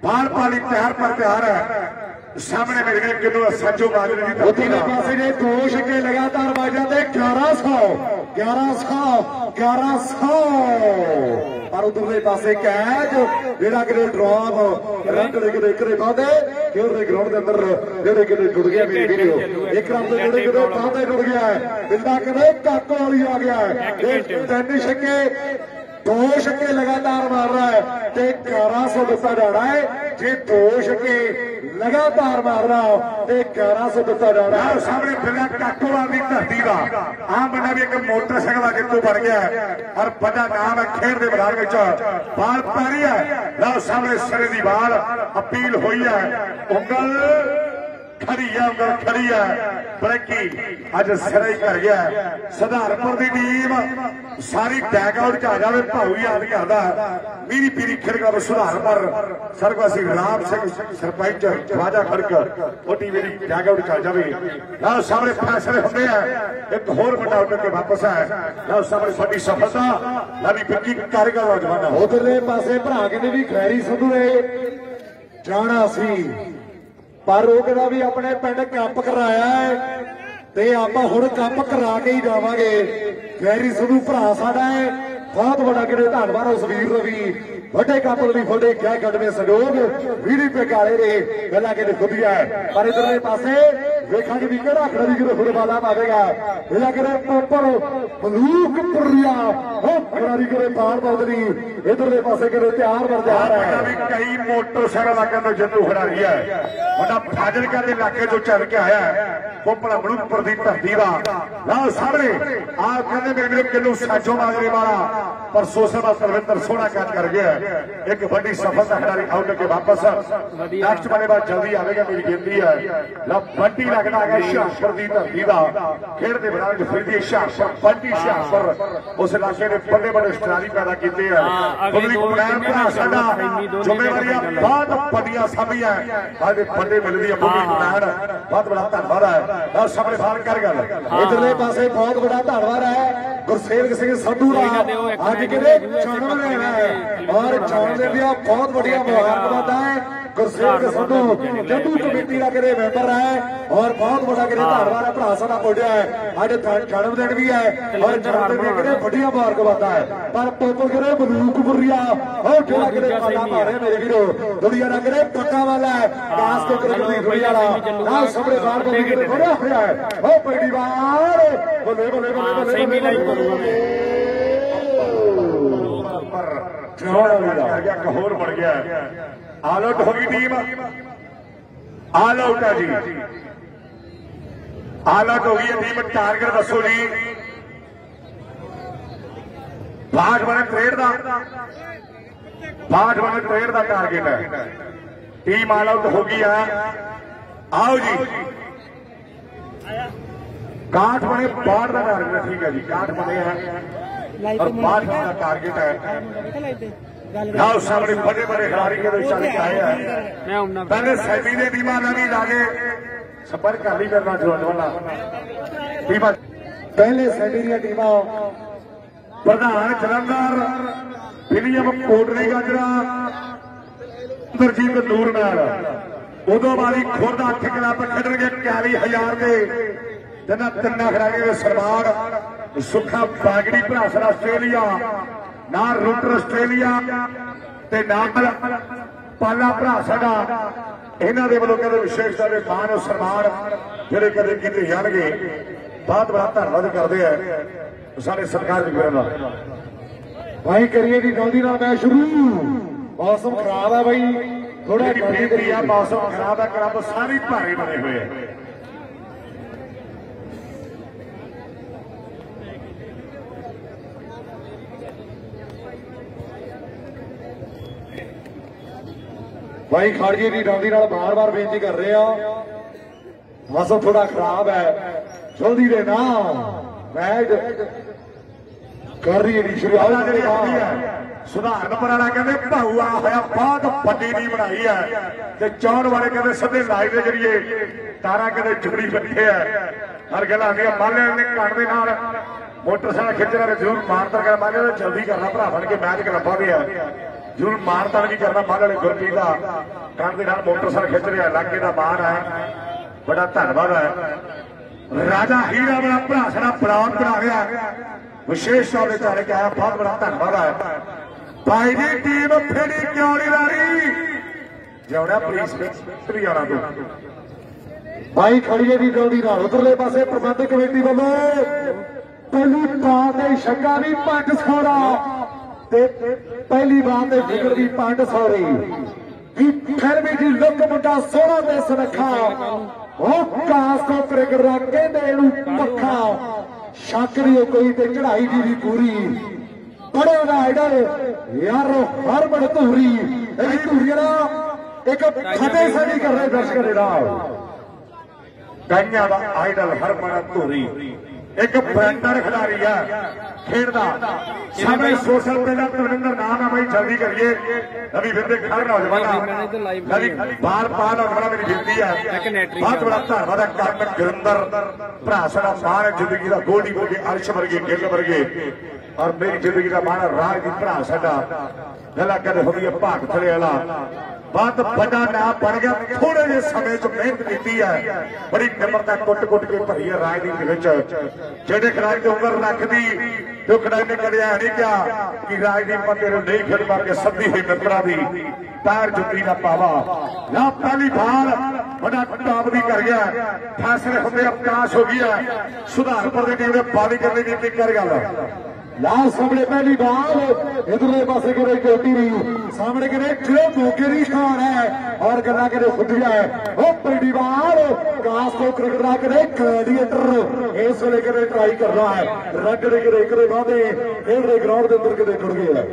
ਬਾਲ ਪਾਲੀ ਪਿਆਰ ਪਰ ਪਿਆਰ ਹੈ। ਸਾਹਮਣੇ ਮੇਰੇ ਵੀਰ ਕਿੰਨੂ ਸੱਚੋ ਬਾਜਰੇ ਦੀ ਧਰਤੀ ਉਧਰਲੇ ਦਾ ਪਾਸੇ ਨੇ ਦੋ ਛੱਕੇ ਲਗਾਤਾਰ ਬਾਜਾਂ ਤੇ 1100 1100 1100 ਪਰ ਉਧਰਲੇ ਪਾਸੇ ਕੈਚ, ਜਿਹੜਾ ਕਿਤੇ ਡਰਾਪ ਰੰਗ ਦੇ ਕਿਤੇ ਕਿਤੇ ਬਾਦੇ ਖੇਡਦੇ ਗਰਾਊਂਡ ਦੇ ਅੰਦਰ ਜਿਹੜੇ ਕਿਤੇ ਜੁੜ ਗਿਆ ਮੇਰੇ ਵੀਰੋ ਇੱਕ ਰਨ ਦੇ ਜਿਹੜੇ ਕਿਤੇ ਬਾਦੇ ਜੁੜ ਗਿਆ ਹੈ। ਬਿੰਦਾ ਕਿਤੇ ਕਾਕੋ ਵਾਲੀ ਆ ਗਿਆ ਇਹ ਤਿੰਨ ਛੱਕੇ ਦੋ ਛੱਕੇ ਲਗਾਤਾਰ ਮਾਰ ਰਿਹਾ ਹੈ ਤੇ 1100 ਦਿੱਤਾ ਜਾਣਾ ਹੈ। ਜੇ ਦੋ ਛੱਕੇ ਲਗਾਤਾਰ ਮਾਰਨਾ ਤੇ 1100 ਦਿੱਤਾ ਜਾਣਾ ਹੈ। ਸਾਹਮਣੇ ਫਿਰਦਾ ਕਾਕੋਵਾਲ ਦੀ ਧਰਤੀ ਦਾ। ਆਹ ਬੰਦਾ ਵੀ ਇੱਕ ਮੋਟਰਸਾਈਕਲ ਦਾ ਜਿੱਤੂ ਬਣ ਗਿਆ ਔਰ ਵੱਡਾ ਨਾਮ ਹੈ ਖੇਡ ਦੇ ਮੈਦਾਨ ਵਿੱਚ। ਬਾਲ ਪੈ ਰਹੀ ਹੈ। ਲਓ ਸਾਹਮਣੇ ਸਿਰੇ ਦੀ ਬਾਲ ਅਪੀਲ ਹੋਈ ਹੈ। ਉਂਗਲ ਖੜੀ ਹੈ ਉਂਗਲ ਖੜੀ ਹੈ ਬ੍ਰੇਕੀ ਅੱਜ ਸਿਰੇ ਕਰ ਗਿਆ। ਹੈ। ਦੀ ਟੀਮ ਸਾਰੀ ਬੈਕ ਆਊਟ ਚ ਆ ਜਾਵੇ ਭਾਊ ਯਾਦ ਕਰਦਾ। ਮੀਰੀ ਪੀਰੀ ਖਿੜਗਾ ਸੁਧਾਰਪੁਰ ਸਰਗਵਾਸੀ ਰਾਮ ਸਿੰਘ ਸਰਪੰਚ, ਰਾਜਾ ਖੜਕ ਛੋਟੀ ਮੇਰੀ ਬੈਕ ਆਊਟ ਚ ਆ ਜਾਵੇ। ਲਓ ਸਾਹਮਣੇ ਫੈਸਲੇ ਹੁੰਦੇ ਆ। ਇੱਕ ਹੋਰ ਵੱਡਾ ਉੱਡ ਕੇ ਵਾਪਸ ਹੈ ਲਓ ਸਾਹਮਣੇ ਸਾਡੀ ਸਫਲਤਾ ਨਵੀਂ ਪਿੱਕੀ ਕਾਰਗਰ ਨੌਜਵਾਨਾਂ। ਉਧਰਲੇ ਪਾਸੇ ਭਰਾ ਕਹਿੰਦੇ ਵੀ ਖੈਰੀ ਸੰਧੂ ਨੇ ਜਾਣਾ ਸੀ। ਪਰ ਉਹ ਕਹਿੰਦਾ ਵੀ ਆਪਣੇ ਪਿੰਡ ਕੈਂਪ ਕਰਾਇਆ ਹੈ ਤੇ ਆਪਾਂ ਹੁਣ ਕੈਂਪ ਕਰਾ ਕੇ ਹੀ ਜਾਵਾਂਗੇ। ਖੈਰੀ ਸੰਧੂ ਭਰਾ ਸਾਡਾ ਹੈ। ਬਹੁਤ ਵੱਡਾ ਕਿਹੜੇ ਧੰਨਵਾਦ ਉਸ ਵੀਰ ਦਾ ਵੀ। ਵੱਡੇ ਕੱਪ ਵੀ ਫੋਡੇ ਕਿਆ ਕੱਢਵੇਂ ਸਹਿਯੋਗ ਵੀਰੀ ਪਕਾਲੇ ਦੇ ਗੱਲਾਂ ਕਿਤੇ ਖੁੱਦੀਆਂ ਪਰ ਇਧਰਲੇ ਪਾਸੇ ਵੇਖਾਂਗੇ ਵੀ ਕਿਹੜਾ ਖੜੀ ਕਿਤੇ ਫੁੱਟਬਾਲਾ ਪਾਵੇਗਾ ਇਹਦਾ ਕਿਤੇ ਪੋਪਰ ਮਲੂਕਪੁਰੀਆ ਹੋ ਖੜੀ ਕਿਤੇ ਪਾਰ ਬਦਲੀ। ਇਧਰਲੇ ਪਾਸੇ ਕਿਤੇ ਤਿਆਰ ਵਰ ਹੈ। ਵੀ ਕਈ ਮੋਟਰਸਾਈਕਲ ਆ ਕਹਿੰਦਾ ਜੰਦੂ ਖੜਾ ਹੈ। ਮੁੰਡਾ ਫਾਜ਼ਿਲਕਾ ਦੇ ਇਲਾਕੇ ਤੋਂ ਚੱਲ ਕੇ ਆਇਆ ਹੈ। ਕੋਪੜਾ ਬੜੂਪੁਰ ਦੀ ਧਰਤੀ ਦਾ। ਲਓ ਸਾਹਮਣੇ ਆ ਕਹਿੰਦੇ ਮੇਰੇ ਵੀਰੋ ਕਿੰਨੂ ਸਾਜੋ ਮਾਜਰੇ ਵਾਲਾ। ਪਰ ਸੋਸ਼ਲ ਦਾ ਸਰਵਿੰਦਰ ਸੋਹਣਾ ਕੱਟ ਕਰ ਗਿਆ ਹੈ। ਇੱਕ ਵੱਡੀ ਸਫਲਤਾ ਖਿਡਾਰੀ ਆਊਟ ਕੇ ਵਾਪਸ ਨੈਕਸਟ ਬਣੇ ਬਾਅਦ ਜਲਦੀ ਆਵੇਗਾ ਮੇਰੀ ਬੇਨਤੀ ਹੈ। ਲਓ ਬੰਟੀ ਲੱਗਦਾ ਹੈ ਸ਼ਾਹਪੁਰ ਦੀ ਧਰਤੀ ਦਾ। ਖੇਡ ਦੇ ਮੈਦਾਨ 'ਚ ਫਿਰਦੀ ਹੈ ਸ਼ਾਹਪੁਰ ਬੰਟੀ ਸ਼ਾਹਪੁਰ ਉਸ ਇਲਾਕੇ ਦੇ ਵੱਡੇ ਵੱਡੇ ਸਟਾਰੀ ਪੈਦਾ ਕੀਤੇ ਆ। ਪਬਲਿਕ ਦੋ ਮੁਲਾਇਮ ਭਰਾ ਸਾਡਾ। ਜ਼ਿੰਮੇਵਾਰੀਆਂ ਬਹੁਤ ਵੱਡੀਆਂ ਸਾਂਭੀਆਂ ਸਾਡੇ ਵੱਡੇ ਮਿਲਦੀ ਆ ਪਬਲਿਕ ਮੁਲਾਇਮ ਬਹੁਤ ਬੜਾ ਧੰਨਵਾਦ ਹੈ। ਲਓ ਸਾਹਮਣੇ ਬਾਹਰ ਕਰ ਗੱਲ। ਇਧਰਲੇ ਪਾਸੇ ਬਹੁਤ ਵੱਡਾ ਧੰਨਵਾਦ ਹੈ। ਗੁਰਸੇਵਕ ਸਿੰਘ ਸੰਧੂ ਦਾ। ਅੱਜ ਕਿਤੇ ਮਿੰਟ ਲੈਣਾ ਹੈ। ਔਰ ਜਨਮ ਦਿਨ ਦੀਆਂ ਬਹੁਤ ਵੱਡੀਆਂ ਮੁਬਾਰਕਬਾਦਾਂ ਹੈ। ਗੁਰਸੇਵਕ ਸੰਧੂ ਜੱਦੂ ਕਮੇਟੀ ਦਾ ਕਿਤੇ ਮੈਂਬਰ ਹੈ ਔਰ ਬਹੁਤ ਵੱਡਾ ਕਿਤੇ ਧੰਨਵਾਦ ਹੈ ਭਰਾ ਸਾਡਾ ਪੁੱਜਿਆ ਹੈ। ਅੱਜ ਜਨਮ ਦਿਨ ਵੀ ਹੈ ਔਰ ਜਨਮ ਦਿਨ ਦੀਆਂ ਕਿਤੇ ਵੱਡੀਆਂ ਮੁਬਾਰਕਬਾਦਾਂ ਹੈ। ਪਰ ਪੋਪੋ ਕਿਤੇ ਬਲੂਕਪੁਰੀਆ ਉਹ ਜਿਹੜਾ ਕਿਤੇ ਪਾਲਾ ਮਾਰੇ ਮੇਰੇ ਵੀਰੋ ਦੁਨੀਆ ਦਾ ਕਿਤੇ ਪੱਕਾ ਵਾਲਾ ਹੈ। ਦਾਸ ਤੋਂ ਕਰੇ ਦੀ ਦੁਨੀਆ ਵਾਲਾ। ਨਾ ਸਾਹਮਣੇ ਬਾਹਰ ਬੰਦੀ ਕਿਤੇ ਹੋਇਆ। ਹੈ ਉਹ ਪਹਿਲੀ ਵਾਰ ਬੱਲੇ ਬੱਲੇ ਬੱਲੇ ਬੱਲੇ ਕਰੂਗਾ ਪਰ ਕਰ ਗਿਆ ਇੱਕ ਹੋਰ ਬਣ ਗਿਆ। ਆਲ ਆਊਟ ਹੋ ਗਈ ਟੀਮ ਆਲ ਆਊਟ ਹੈ ਜੀ। ਆਲ ਆਊਟ ਹੋ ਗਈ ਟੀਮ ਟਾਰਗੇਟ ਦੱਸੋ ਜੀ। ਬਾਗ ਬਣੇ ਟ੍ਰੇਡ ਦਾ। ਬਾਗ ਬਣੇ ਟ੍ਰੇਡ ਦਾ ਟਾਰਗੇਟ ਹੈ। ਟੀਮ ਆਲ ਆਊਟ ਹੋ ਗਈ ਆ। ਆਓ ਜੀ। ਕਾਠ ਬਣੇ ਬਾੜ ਦਾ ਟਾਰਗੇਟ ਠੀਕ ਹੈ ਜੀ। ਕਾਠ ਬਣੇ ਹੈ ਔਰ ਬਾੜ ਦਾ ਟਾਰਗੇਟ ਹੈ? ਲਓ ਸਾਹਮਣੇ ਵੱਡੇ ਵੱਡੇ ਖਿਡਾਰੀ ਜਿਹੜੇ ਚੱਲ ਕੇ ਆਏ ਆ? ਮੈਂ ਪਹਿਲੇ ਸੈਮੀ ਦੇ ਟੀਮਾਂ ਨਾਲ ਵੀ ਲਾਗੇ ਸੰਪਰਕ ਕਰ ਲਈ ਕਰਨਾ ਜਵਾਨਾ ਟੀਮਾਂ ਪਹਿਲੇ ਸੈਡੀ ਦੀਆਂ ਟੀਮਾਂ ਪ੍ਰਧਾਨ ਜਲੰਧਰ ਵਿਲੀਅਮ ਕੋਟਲੀ ਗਾਜਰਾ ਦਰਜੀਤ ਨੂਰਮਹਿਲ ਉਦੋਂ ਬਾਅਦ ਹੀ ਖੁਰਦ ਅੱਠ ਕਲੱਬ ਖੇਡਣਗੇ 41000 ਦੇ ਜਿਨ੍ਹਾਂ ਤਿੰਨਾਂ ਖਿਡਾਰੀਆਂ ਦੇ ਸਨਮਾਨ ਸੁੱਖਾ ਬਾਗੜੀ ਭਰਾ ਸਰ ਆਸਟ੍ਰੇਲੀਆ ਨਾਲ ਰੂਟਰ ਆਸਟ੍ਰੇਲੀਆ ਤੇ ਨਾਲ ਪਾਲਾ ਭਰਾ ਸਾਡਾ। ਇਹਨਾਂ ਦੇ ਵੱਲੋਂ ਕਹਿੰਦੇ ਵਿਸ਼ੇਸ਼ਤਾ ਦੇ ਮਾਨ ਔਰ ਸਨਮਾਨ ਜਿਹੜੇ ਕਦੇ ਕੀਤੇ ਜਾਣਗੇ। ਬਹੁਤ ਬੜਾ ਧੰਨਵਾਦ ਕਰਦੇ ਆ ਸਾਡੇ ਸਰਕਾਰ ਦੇ ਵੀਰਾਂ ਦਾ। ਭਾਈ ਕਰੀਏ ਦੀ ਜਲਦੀ ਨਾਲ ਮੈਚ ਸ਼ੁਰੂ। ਮੌਸਮ ਖਰਾਬ ਹੈ ਬਾਈ। ਥੋੜਾ ਜਲਦੀ ਆ ਕਰੀਏ। ਮੌਸਮ ਖਰਾਬ ਹੈ ਕਲੱਬ ਸਾਰੇ ਭਾਰੇ ਬਣੇ ਹੋਏ ਆ। ਭਾਈ ਖੜਜੇ ਦੀ ਜਲਦੀ ਨਾਲ ਬਾਰ-ਬਾਰ ਬੇਨਤੀ ਕਰ ਰਹੇ ਆ। ਮੌਸਮ ਥੋੜਾ ਖਰਾਬ ਹੈ। ਜਲਦੀ ਦੇ ਨਾ। ਮੈਚ ਕਰ ਰਹੀ ਹੈ ਸ਼ੁਰੂ ਆਲਾ ਜਿਹੜੀ ਆਉਂਦੀ ਹੈ ਸੁਧਾਰਨਪੁਰ ਵਾਲਾ ਕਹਿੰਦੇ ਭਾਊ ਆ ਹੋਇਆ ਬਹੁਤ ਵੱਡੀ ਨਹੀਂ ਬਣਾਈ ਹੈ। ਤੇ ਚੌਣ ਵਾਲੇ ਕਹਿੰਦੇ, ਸਿੱਧੇ ਲਾਈਵ ਦੇ ਜਰੀਏ ਤਾਰਾ ਕਹਿੰਦੇ ਜੁੜੀ ਬੈਠੇ ਆ। ਹਰ ਗੱਲ ਆਉਂਦੀ ਆ ਮਾਲੇ ਨੇ ਘੜ ਦੇ ਨਾਲ ਮੋਟਰਸਾਈਕਲ ਖਿੱਚਣਾ ਤੇ ਜ਼ਰੂਰ ਮਾਰਦਾ ਕਰ ਮਾਲੇ ਜਲਦੀ ਕਰਨਾ, ਭਰਾ ਬਣ ਕੇ ਮੈਚ ਕਰਾਉਂਦੇ ਆ। ਜੁਲ ਮਾਰਤਾ ਵੀ ਕਰਦਾ ਮਾਲ ਵਾਲੇ ਗੁਰਪ੍ਰੀਤ ਦਾ। ਕੰਨ ਦੇ ਨਾਲ ਮੋਟਰਸਾਈਕਲ ਖਿੱਚ ਰਿਹਾ ਇਲਾਕੇ ਦਾ ਮਾਣ ਹੈ। ਬੜਾ ਧੰਨਵਾਦ ਹੈ। ਰਾਜਾ ਹੀਰਾ ਬੜਾ ਭਰਾ ਸਾਡਾ ਬਣਾ ਗਿਆ। ਵਿਸ਼ੇਸ਼ ਤੌਰ ਤੇ ਚਾਰੇ ਕਿ ਬਹੁਤ ਬੜਾ ਧੰਨਵਾਦ ਹੈ। ਭਾਈ ਦੀ ਟੀਮ ਫੇੜੀ ਕਿਉਂ ਨਹੀਂ ਜਿਉਣਾ ਪੁਲਿਸ ਵਿੱਚ ਆਣਾ ਤੂੰ। ਬਾਈ ਖੜੀਏ ਦੀ ਜਲਦੀ ਨਾਲ ਉਧਰਲੇ ਪਾਸੇ ਪ੍ਰਬੰਧਕ ਕਮੇਟੀ ਵੱਲੋਂ ਪਹਿਲੀ ਬਾਰ ਤੇ ਛੱਗਾ ਵੀ ਪੰਜ ਸੌਰਾ ਤੇ ਪਹਿਲੀ ਬਾਰ ਤੇ ਵਿਕਟ ਵੀ ਪੰਜ ਸੌਰੀ। ਵੀ ਫਿਰ ਜੀ, ਲੁੱਕ ਮੁੰਡਾ ਸੋਹਣਾ ਤੇ ਸੁਨੱਖਾ। ਉਹ ਕਾਸ ਤੋਂ ਕ੍ਰਿਕਟਰ ਕਹਿੰਦੇ ਇਹਨੂੰ ਪੱਖਾ। ਸ਼ੱਕ ਨਹੀਂ ਕੋਈ ਤੇ ਚੜਾਈ ਦੀ ਵੀ ਪੂਰੀ। ਬੜੇ ਦਾ ਆਈਡਲ ਯਾਰ ਹਰਮਨ ਧੂਰੀ। ਇਹ ਧੂਰੀ ਦਾ ਇੱਕ ਫਤਿਹ ਸਾਡੀ ਕਰ ਰਹੇ ਦਰਸ਼ਕ ਦੇ ਨਾਲ। ਗਾਈਆਂ ਦਾ ਆਈਡਲ ਹਰਮਨ ਧੂਰੀ। ਇੱਕ ਬ੍ਰਾਂਡਰ ਖਿਡਾਰੀ ਆ। ਖੇਡਦਾ ਸਾਡੇ ਸੋਸ਼ਲ ਤੇ ਨਰਿੰਦਰ ਨਾਮ ਆ ਬਈ ਜਲਦੀ ਕਰੀਏ। ਰਵੀ ਵਿੰਦੇ ਖੜ ਨੌਜਵਾਨਾ। ਰਵੀ ਬਾਲ ਪਾ ਨੌਜਵਾਨਾ ਮੇਰੀ ਬੇਨਤੀ ਹੈ ਬਹੁਤ ਬੜਾ ਧੰਨਵਾਦ ਹੈ ਕਰਨ ਗੁਰਿੰਦਰ। ਭਰਾ ਸਾਡਾ ਮਾਣ ਜ਼ਿੰਦਗੀ ਦਾ ਗੋਲਡੀ ਵਰਗੇ ਅਰਸ਼ ਵਰਗੇ ਗਿੱਲ ਵਰਗੇ। ਔਰ ਮੇਰੀ ਜ਼ਿੰਦਗੀ ਦਾ ਮਾਣ ਰਾਜ ਦੀ ਭਰਾ ਸਾਡਾ। ਗੱਲਾਂ ਕਦੇ ਹੁੰਦੀ ਹੈ ਭਾਗ ਥਲੇ ਵਾਲਾ। ਬਹੁਤ ਵੱਡਾ ਨਾਮ ਬਣ ਗਿਆ। ਥੋੜੇ ਜਿਹੇ ਸਮੇਂ 'ਚ ਮਿਹਨਤ ਕੀਤੀ ਹੈ ਬੜੀ ਨਿਮਰਤਾ ਕੁੱਟ-ਕੁੱਟ ਕੇ ਭਰੀ ਹੈ ਰਾਜਨੀਤੀ ਵਿੱਚ। ਜਿਹੜੇ ਖਿਡਾਰੀ ਤੇ ਉਮਰ ਰੱਖਦੀ, ਜੋ ਖਿਡਾਰੀ ਨੇ ਕਰਿਆ ਨਹੀਂ ਕਿਹਾ ਕਿ ਰਾਜਨੀਤੀ ਬੰਦੇ ਨੂੰ ਨਹੀਂ ਖੇਡ ਮਾਰ ਕੇ ਸੱਦੀ ਹੋਈ ਮਿੱਤਰਾਂ ਦੀ। ਪੈਰ ਜੁੱਤੀ ਦਾ ਪਾਵਾ। ਨਾ ਪਹਿਲੀ ਬਾਲ ਬੜਾ ਟਾਪ ਦੀ ਕਰ ਗਿਆ। ਫੈਸਲੇ ਹੁੰਦੇ ਅਵਕਾਸ਼ ਹੋ ਗਿਆ ਸੁਧਾਰਪੁਰ ਦੀ ਟੀਮ ਨੇ ਬਾਲੀ ਕਰਨੀ ਦੀ ਕਰ ਗੱਲ। ਲਾਲ ਸਾਹਮਣੇ ਪਹਿਲੀ ਬਾਲ ਇਧਰਲੇ ਪਾਸੇ ਕਿਰੇ ਕੋਟੀ ਨਹੀਂ ਸਾਹਮਣੇ ਕਿਰੇ ਜੋ ਮੋਗੇ ਦੀ ਸਟਾਰ ਹੈ। ਔਰ ਗੱਲਾਂ ਕਿਰੇ ਫੁੱਟੀਆਂ ਹੈ। ਉਹ ਪਹਿਲੀ ਬਾਲ, ਕਾਸ ਤੋਂ ਕ੍ਰਿਕਟ ਕਿਰੇ ਗਲੈਡੀਏਟਰ ਇਸ ਵੇਲੇ ਕਿਰੇ ਟਰਾਈ ਕਰ ਰਹਾ ਹੈ। ਰੱਗੜੇ ਕਿਰੇ ਕਿਰੇ ਵਾਦੇ ਖੇਡ ਗਰਾਊਂਡ ਦੇ ਅੰਦਰ ਕਿਤੇ ਖੁੜ ਗਿਆ